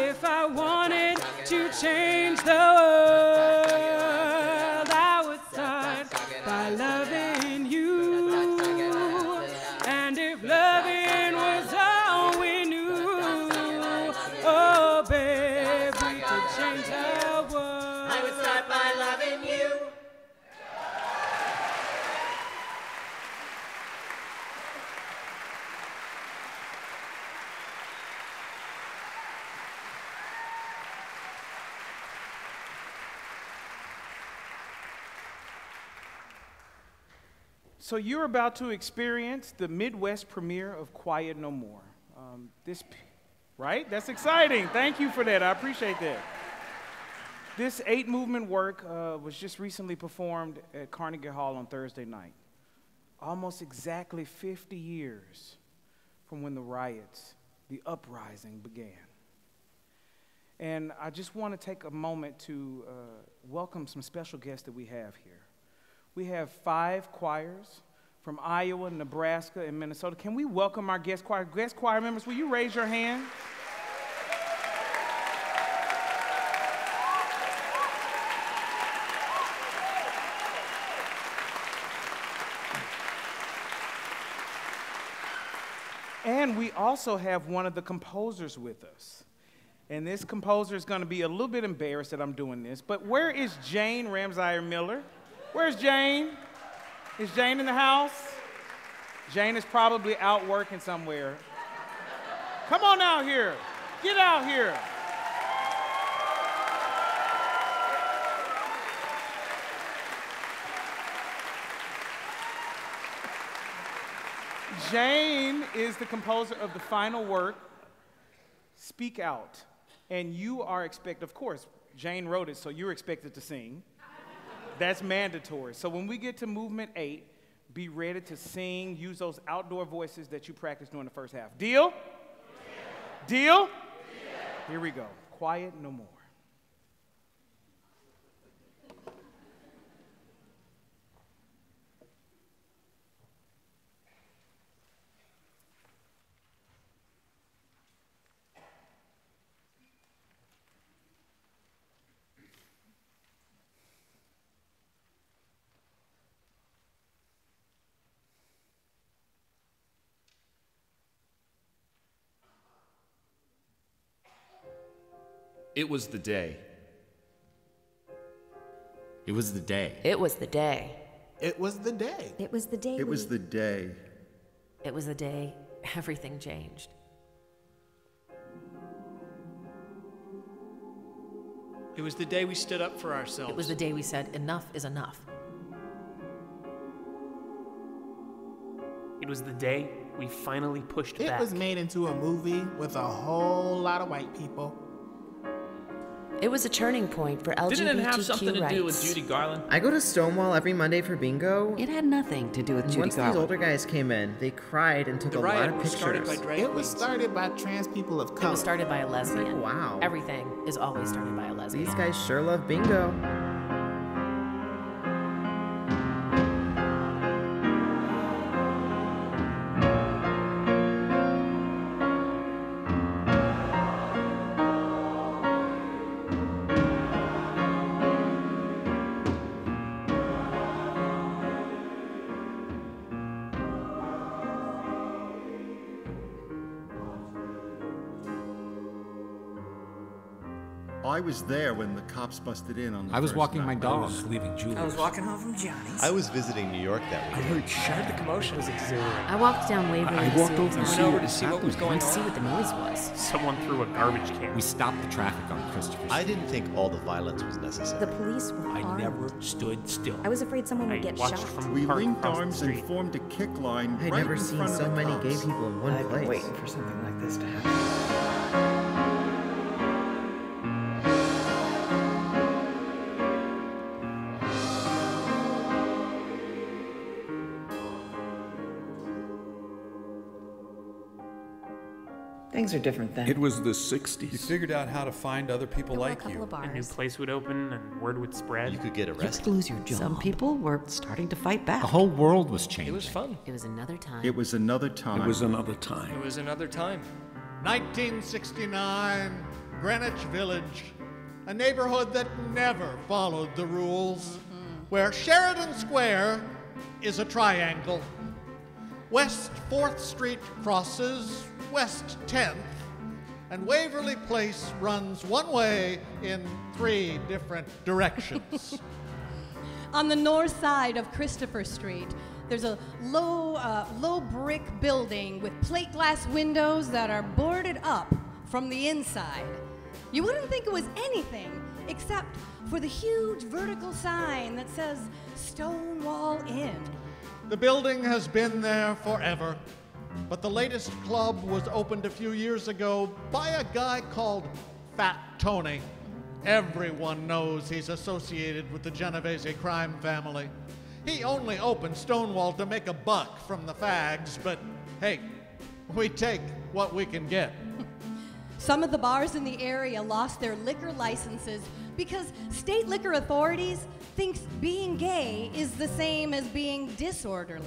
If I wanted to change the world, So you're about to experience the Midwest premiere of Quiet No More. Um, this, right? That's exciting. Thank you for that. I appreciate that. This eight movement work uh, was just recently performed at Carnegie Hall on Thursday night. Almost exactly 50 years from when the riots, the uprising began. And I just want to take a moment to uh, welcome some special guests that we have here. We have five choirs from Iowa, Nebraska, and Minnesota. Can we welcome our guest choir? Guest choir members, will you raise your hand? And we also have one of the composers with us. And this composer is going to be a little bit embarrassed that I'm doing this, but where is Jane Ramseyer Miller? Where's Jane? Is Jane in the house? Jane is probably out working somewhere. Come on out here. Get out here. Jane is the composer of the final work, Speak Out. And you are expected, of course, Jane wrote it, so you're expected to sing. That's mandatory. So when we get to movement eight, be ready to sing, use those outdoor voices that you practiced during the first half. Deal? Deal? Here we go. Quiet no more. It was the day. It was the day. It was the day. It was the day. It was the day. It was the day. It was the day everything changed. It was the day we stood up for ourselves. It was the day we said, enough is enough. It was the day we finally pushed It back. It was made into a movie with a whole lot of white people. It was a turning point for LGBTQ Didn't it have something to rights. do with Judy Garland? I go to Stonewall every Monday for bingo. It had nothing to do with and Judy once Garland. these older guys came in, they cried and took The a lot riot of was started pictures. by drag It was started by trans people of color. It was started by a lesbian. wow. Everything is always started by a lesbian. These guys sure love bingo. Was there when the cops busted in on the I was first walking my night. dog. I was leaving Julie. I was walking home from Johnny's. I was visiting New York that week. I heard shot. The commotion was exhilarating. I walked down Waverly I to walked see over to see what on. was happening. to see what the noise was. Someone threw a garbage can. We stopped the traffic on Christopher I didn't think all the violence was necessary. The police were I armed. never stood still. I was afraid someone would get watched shot. from We linked arms and formed a kick line I'd right never in seen front of so the many cops. gay people in one I've place. been waiting for something like this to happen. Things are different then. It was the 60s. You figured out how to find other people There were a like couple you. of A new place would open and word would spread. You could get arrested. You could lose your job. Some people were starting to fight back. The whole world was changing. It was fun. It was another time. It was another time. It was another time. It was another time. 1969, Greenwich Village, a neighborhood that never followed the rules, mm-hmm. where Sheridan Square is a triangle. West 4th Street crosses West 10th, and Waverly Place runs one way in three different directions. On the north side of Christopher Street, there's a low, uh, low brick building with plate glass windows that are boarded up from the inside. You wouldn't think it was anything except for the huge vertical sign that says Stonewall Inn. The building has been there forever, but the latest club was opened a few years ago by a guy called Fat Tony. Everyone knows he's associated with the Genovese crime family. He only opened Stonewall to make a buck from the fags, but hey, we take what we can get. Some of the bars in the area lost their liquor licenses because state liquor authorities thinks being gay is the same as being disorderly.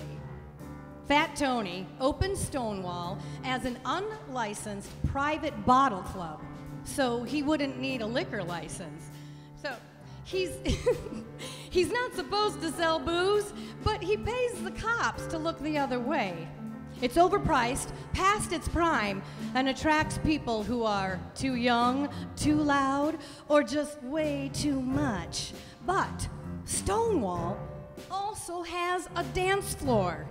Fat Tony opened Stonewall as an unlicensed private bottle club, so he wouldn't need a liquor license. So he's he's not supposed to sell booze, but he pays the cops to look the other way. It's overpriced, past its prime, and attracts people who are too young, too loud, or just way too much. But Stonewall also has a dance floor.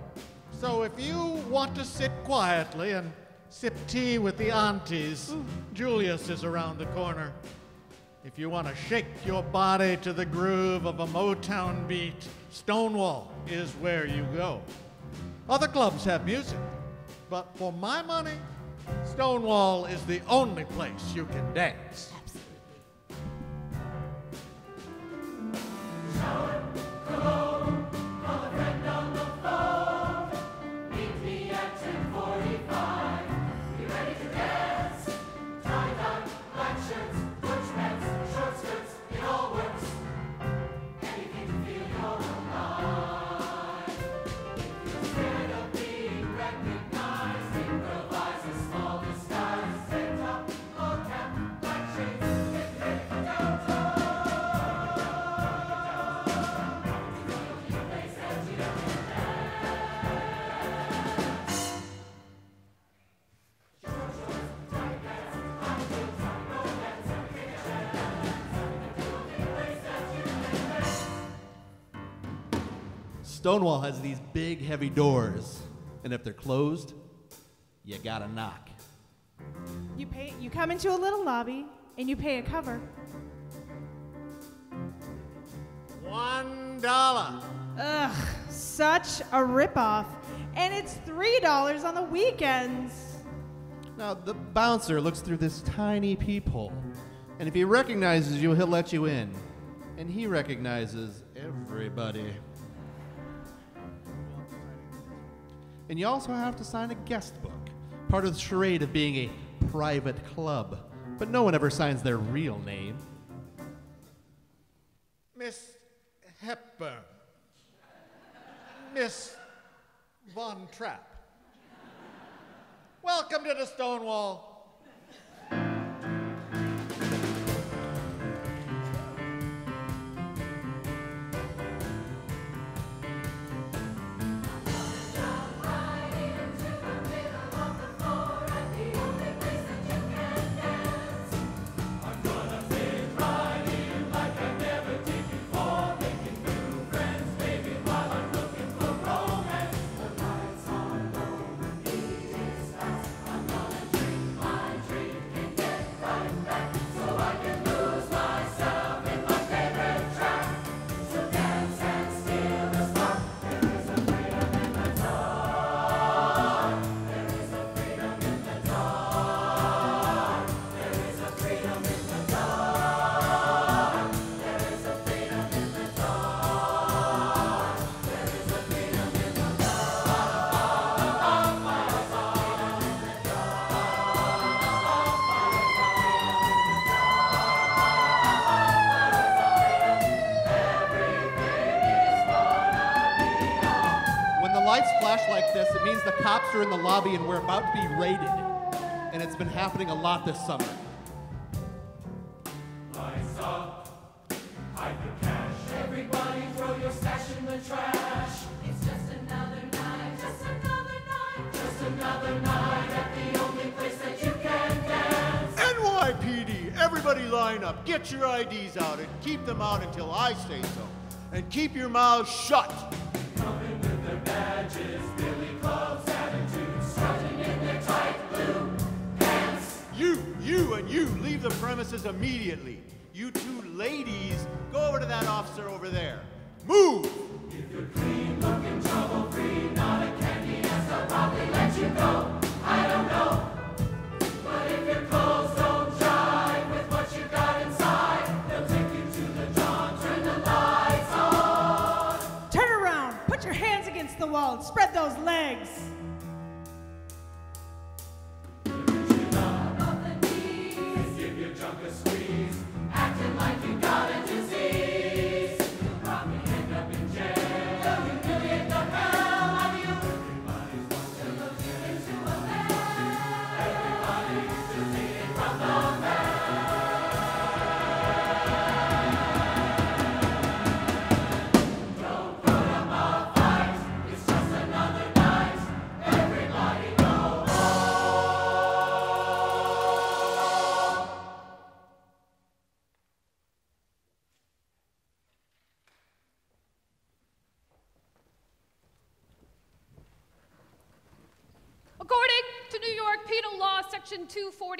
So if you want to sit quietly and sip tea with the aunties, mm. Julius is around the corner. If you want to shake your body to the groove of a Motown beat, Stonewall is where you go. Other clubs have music, but for my money, Stonewall is the only place you can dance. Absolutely. Meet Stonewall has these big, heavy doors, and if they're closed, you gotta knock. You pay. You come into a little lobby and you pay a cover. One dollar. Ugh, such a ripoff. And it's three dollars on the weekends. Now, the bouncer looks through this tiny peephole, and if he recognizes you, he'll let you in. And he recognizes everybody. And you also have to sign a guest book, part of the charade of being a private club. But no one ever signs their real name. Miss Hepburn. Miss Von Trapp. Welcome to the Stonewall. Only place that you can dance. NYPD, everybody line up, get your IDs out, and keep them out until I say so. And keep your mouths shut. Coming with their badges, leave the premises immediately. You two ladies, go over to that officer over there. Move! If you're clean looking, trouble free, not a candy ass, they'll probably let you go. I don't know. But if your clothes don't jive with what you got inside, they'll take you to the turn the lights on. Turn around. Put your hands against the wall spread those legs.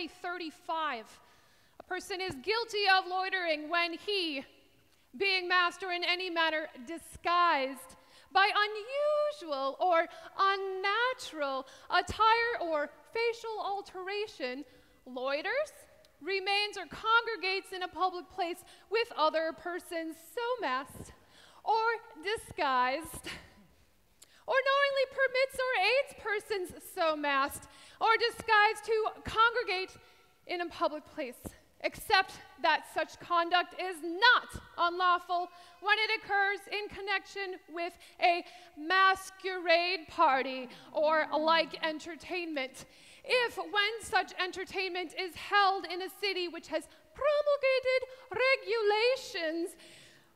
240.35, a person is guilty of loitering when he, being master in any manner disguised by unusual or unnatural attire or facial alteration, loiters, remains, or congregates in a public place with other persons so masked or disguised, or knowingly permits or aids persons so masked or disguised to congregate in a public place, except that such conduct is not unlawful when it occurs in connection with a masquerade party or like entertainment. If, when such entertainment is held in a city which has promulgated regulations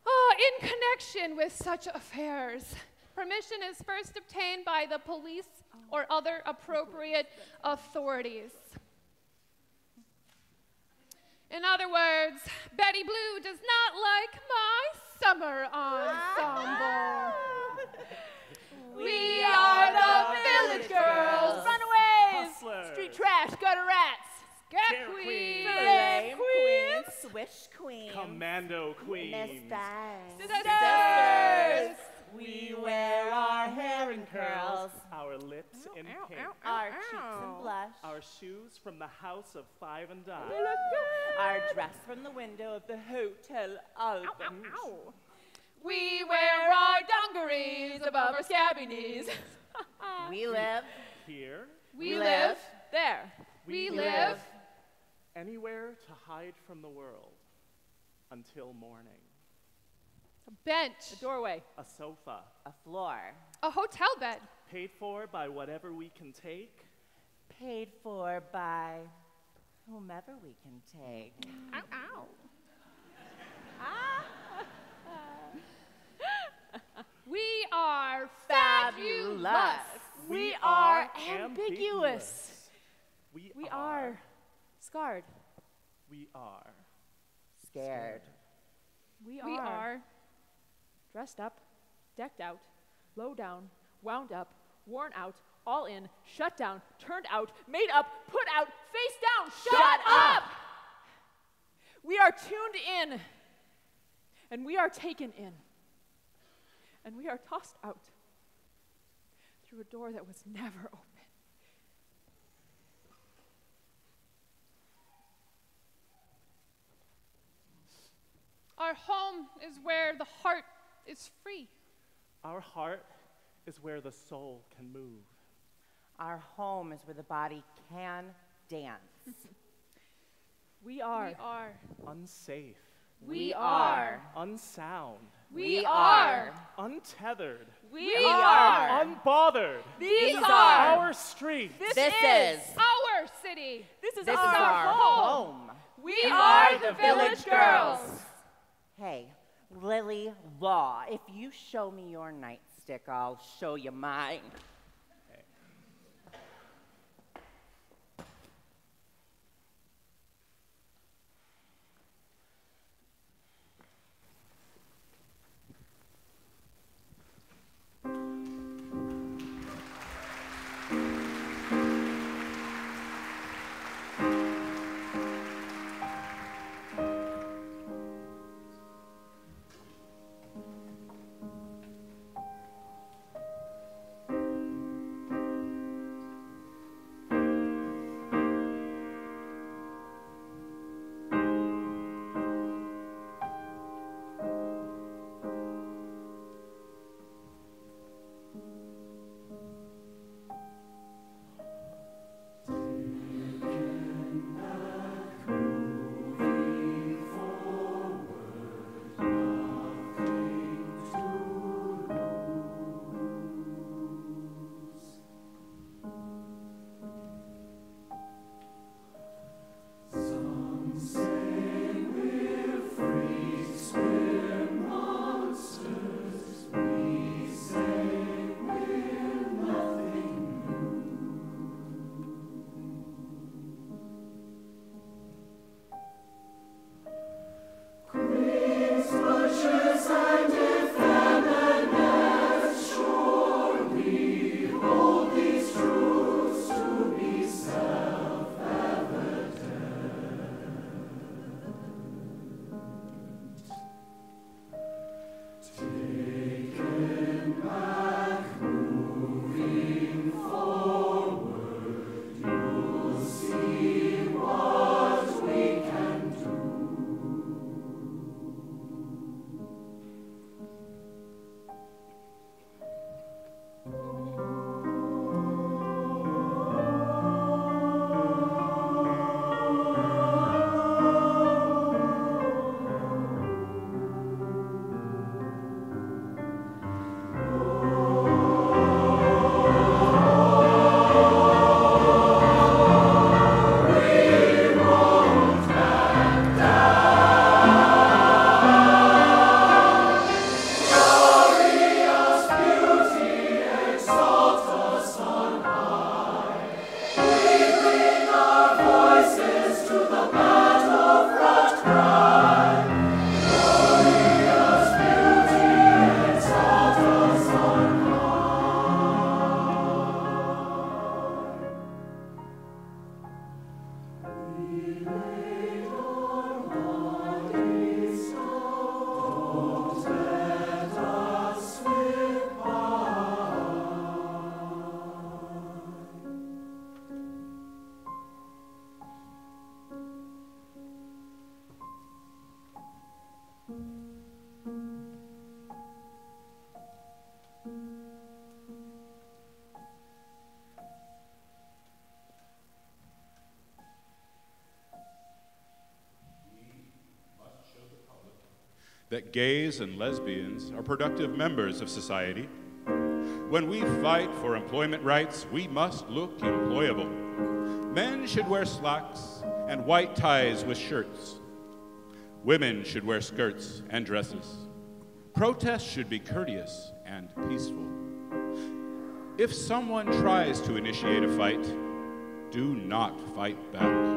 uh, in connection with such affairs, permission is first obtained by the police or other appropriate authorities. In other words, Betty Blue does not like my summer ensemble. we are the Village Girls, Runaways! Hustlers. Street trash, gutter rats! Scat Queen. Queens, Flame Queens, queens, swish queens, Commando Queens. Sisters! We wear our hair in curls, Our lips in pink. our cheeks in blush, Our shoes from the house of five and dime. our dress from the window of the Hotel Albans. We wear our dungarees above our scabby knees. We live, Here, We live there. We live anywhere to hide from the world until morning. A bench, A doorway, A sofa, a floor, a hotel bed, paid for by whatever we can take. paid for by whomever we can take. ow, ow. we are Fabulous. fabulous. We are ambiguous. ambiguous. We, We are scarred. We are. Scared. We We are are dressed up, decked out, low down, wound up, worn out, all in, shut down, turned out, made up, put out, face down, shut, Shut up! up! We are tuned in, and we are taken in, and we are tossed out through a door that was never open. our home is where the heart is free. Our heart is where the soul can move. Our home is where the body can dance. We are. We are. Unsafe. We are. Unsound. We, We are. Untethered. We, We are. are. Unbothered. These These are. Our streets. This, This is. is. Our city. This is This is our, our home. home. We, We are, are the the Village Village Girls. Girls. Hey, Lily Law, if you show me your nightstick, I'll show you mine. Gays and lesbians are productive members of society. When we fight for employment rights, we must look employable. Men should wear slacks and white ties with shirts. Women should wear skirts and dresses. Protests should be courteous and peaceful. If someone tries to initiate a fight, do not fight back.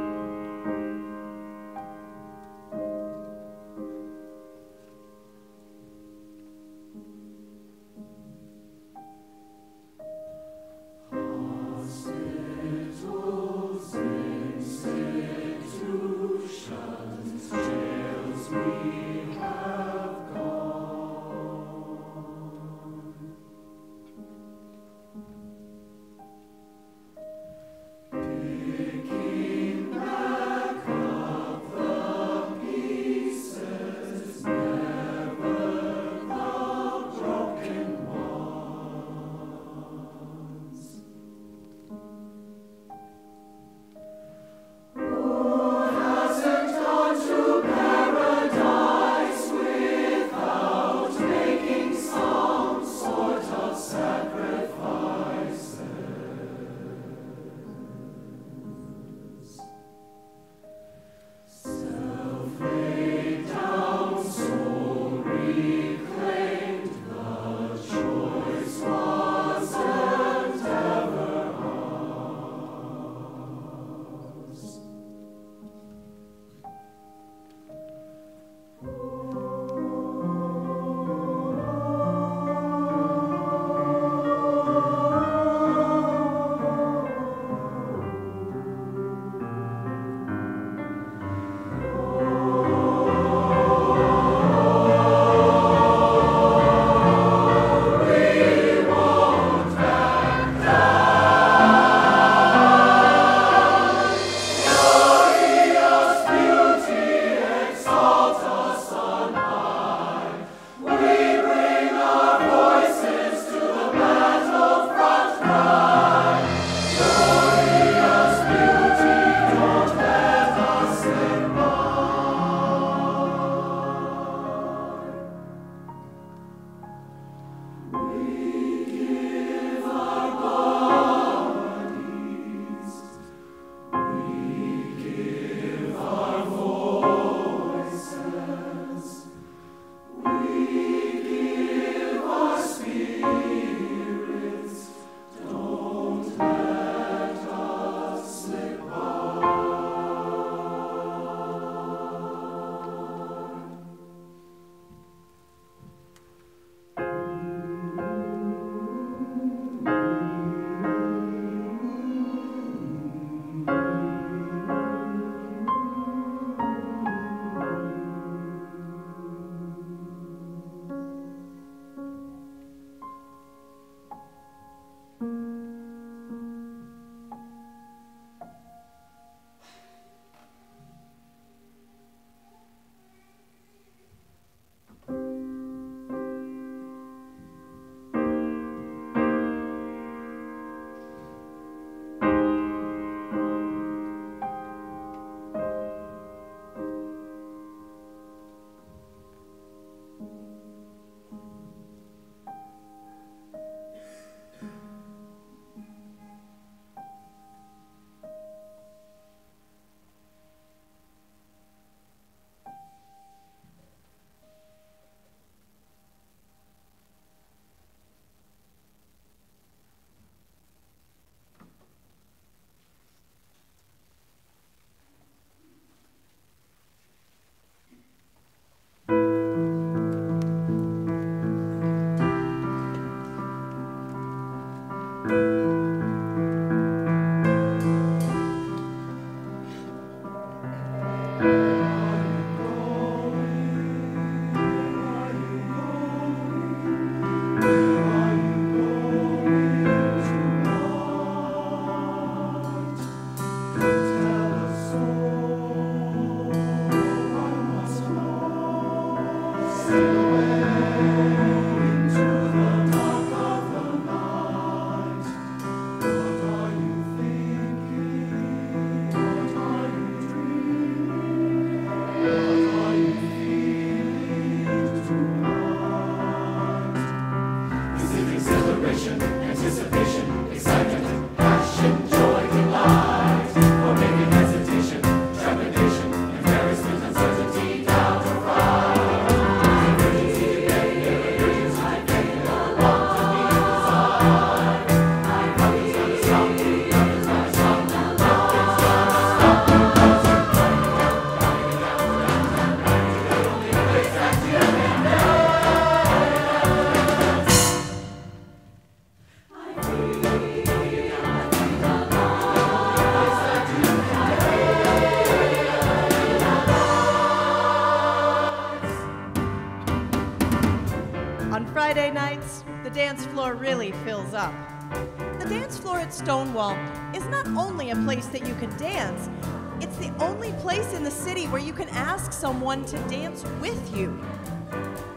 someone to dance with you.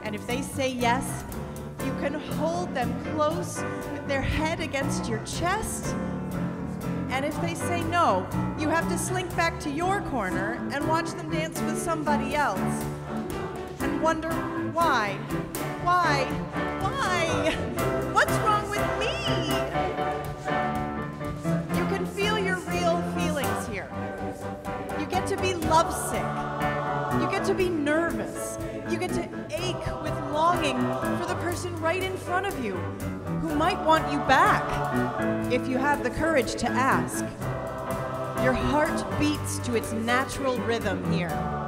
And if they say yes, you can hold them close with their head against your chest. And if they say no, you have to slink back to your corner and watch them dance with somebody else and wonder why, why, why. front of you who might want you back if you have the courage to ask. Your heart beats to its natural rhythm here.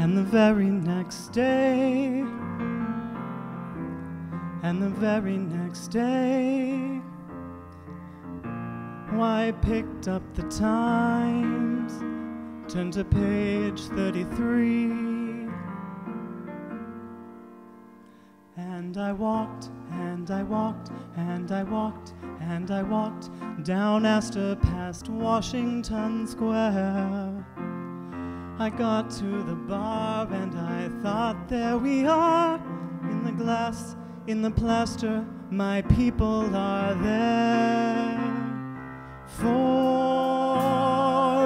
And the very next day, and the very next day, why I picked up the Times, turned to page 33. And I walked, and I walked, and I walked, and I walked down Astor past Washington Square. I got to the bar and I thought, there we are, in the glass, in the plaster, my people are there. Four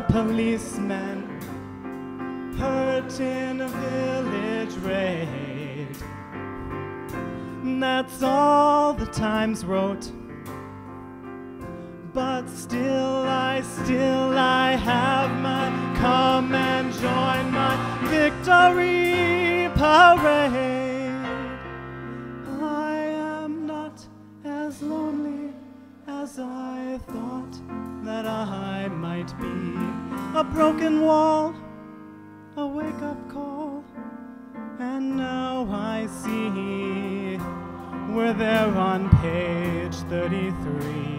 policemen hurt in a village raid. That's all the Times wrote. But still, I, still, I have my come and join my victory parade. I am not as lonely as I thought that I might be. A broken wall, a wake up call, and now I see we're there on page 33.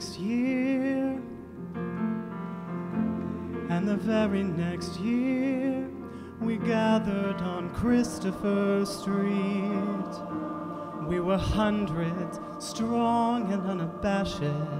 Next year, and the very next year, we gathered on Christopher Street. We were hundreds, strong and unabashed.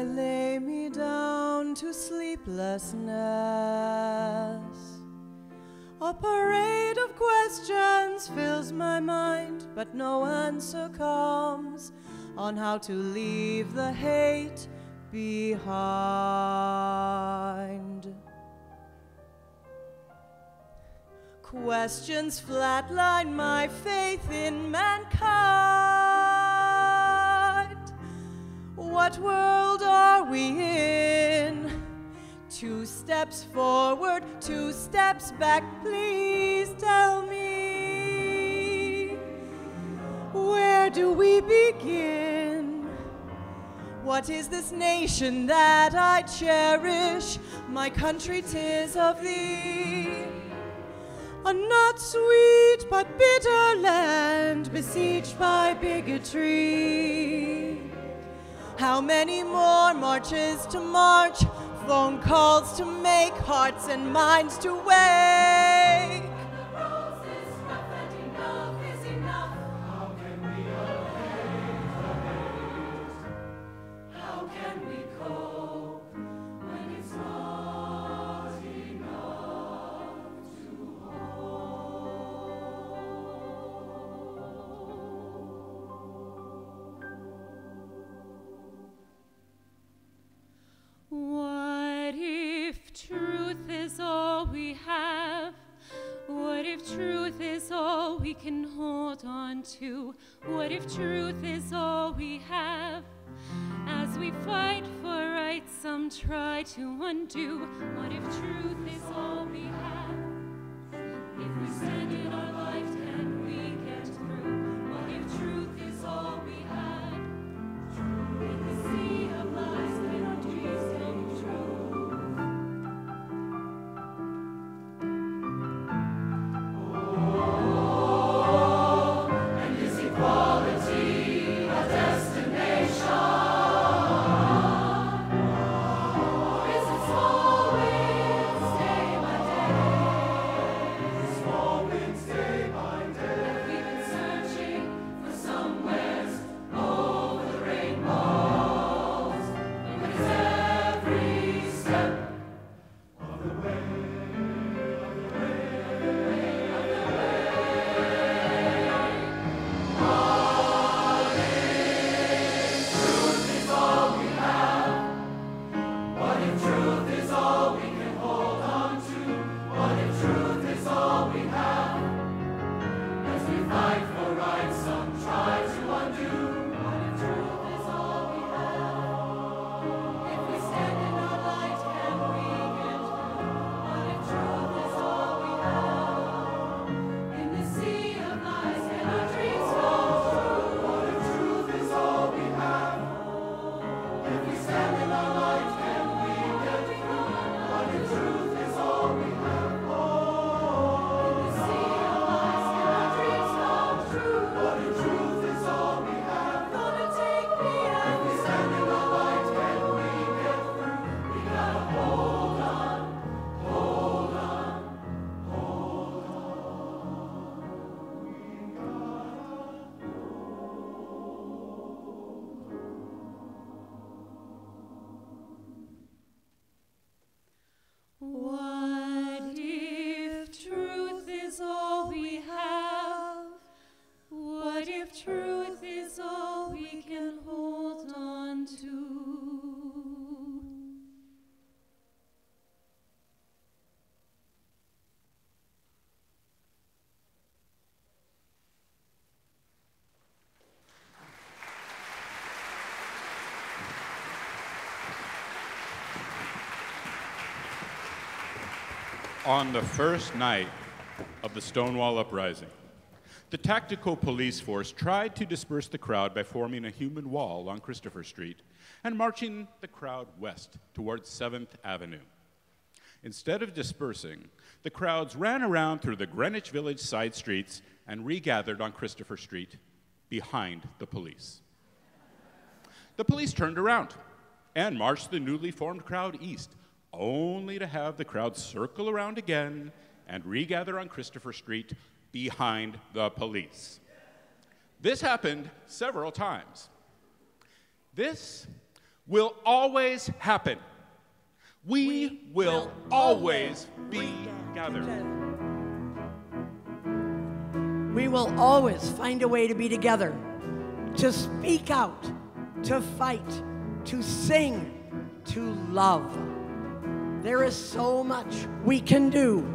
I lay me down to sleeplessness. A parade of questions fills my mind, but no answer comes on how to leave the hate behind. Questions flatline my faith in mankind. What world are we in? Two steps forward, two steps back, please tell me. Where do we begin? What is this nation that I cherish? My country, tis of thee. A not sweet but bitter land besieged by bigotry. How many more marches to march, phone calls to make, hearts and minds to wake? Can hold on to? What if truth is all we have? As we fight for right, some try to undo. What if truth is all we have? If we stand in our On the first night of the Stonewall Uprising, the tactical police force tried to disperse the crowd by forming a human wall on Christopher Street and marching the crowd west towards 7th Avenue. Instead of dispersing, the crowds ran around through the Greenwich Village side streets and regathered on Christopher Street behind the police. The police turned around and marched the newly formed crowd east, only to have the crowd circle around again and regather on Christopher Street behind the police. This happened several times. This will always happen. We, will, always be gathered. We will always find a way to be together, to speak out, to fight, to sing, to love. There is so much we can do.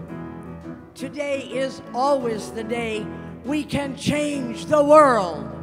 Today is always the day we can change the world.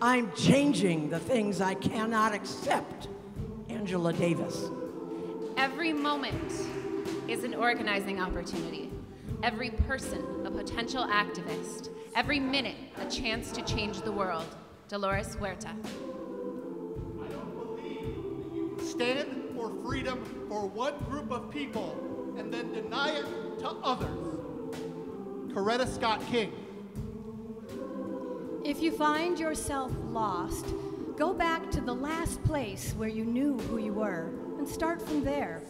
I'm changing the things I cannot accept. Angela Davis. Every moment is an organizing opportunity. Every person a potential activist. Every minute a chance to change the world. Dolores Huerta. Stand for freedom for one group of people and then deny it to others. Coretta Scott King. If you find yourself lost, go back to the last place where you knew who you were and start from there.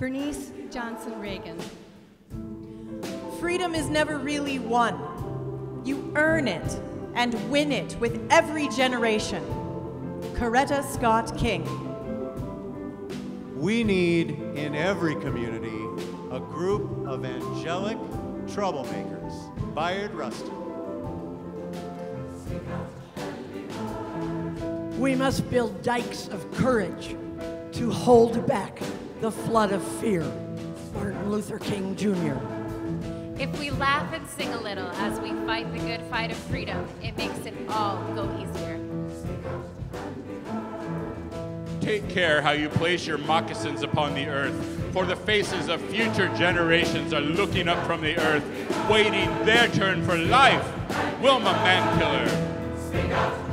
Bernice Johnson Reagon. Freedom is never really won. You earn it and win it with every generation. Coretta Scott King. We need in every community a group of angelic troublemakers. Bayard Rustin. We must build dikes of courage to hold back the flood of fear. Martin Luther King Jr. If we laugh and sing a little as we fight the good fight of freedom, it makes it all go easier. Take care how you place your moccasins upon the earth, for the faces of future generations are looking up from the earth, waiting their turn for life. Wilma Mankiller.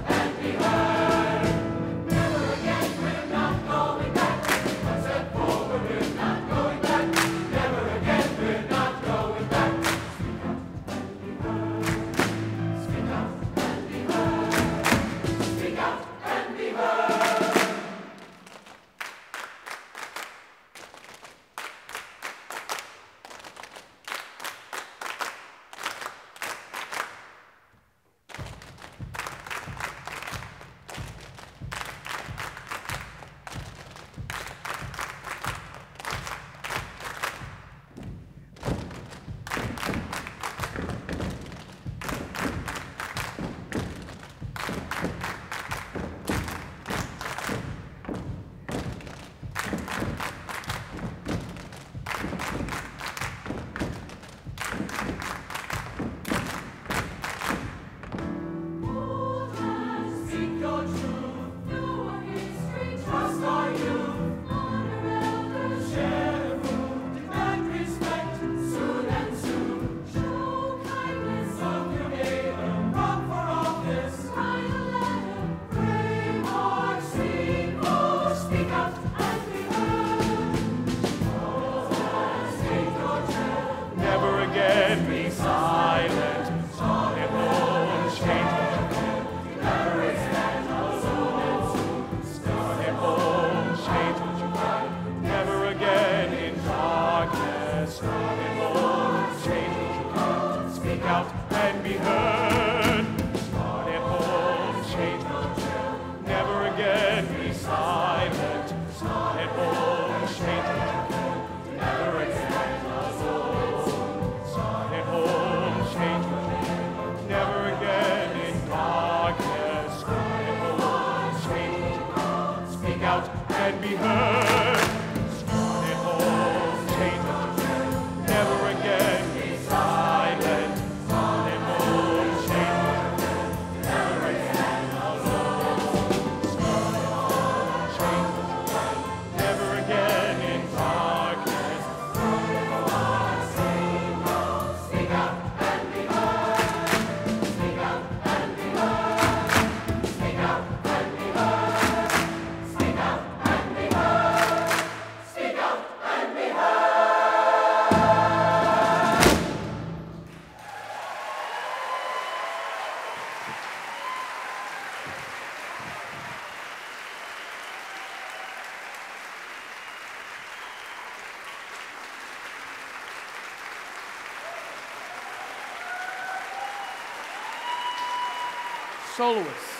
soloists.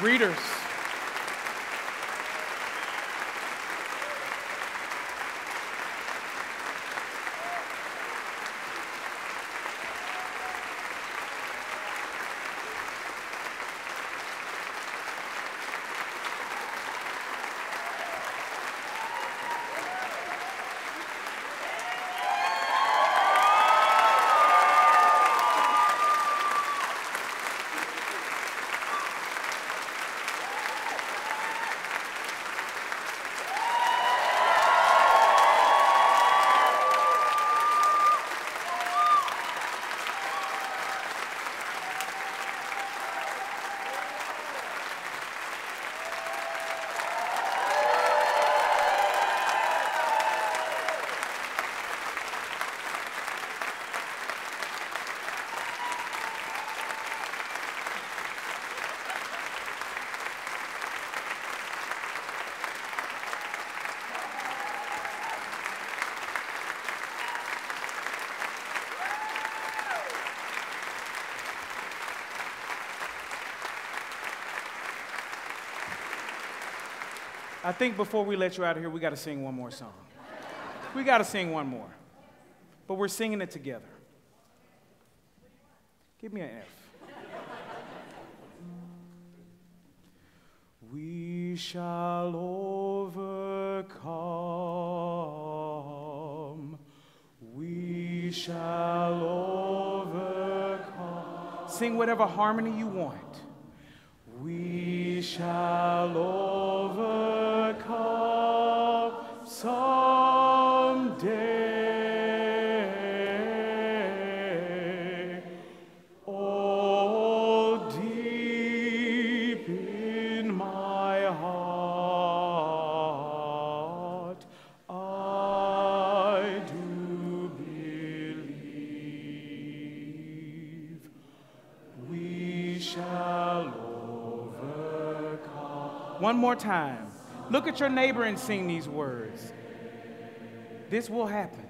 Readers. I think before we let you out of here, we got to sing one more song. we got to sing one more. But we're singing it together. Give me an F. we shall overcome. We shall overcome. Sing whatever harmony you want. We shall overcome. more time. Look at your neighbor and sing these words. This will happen.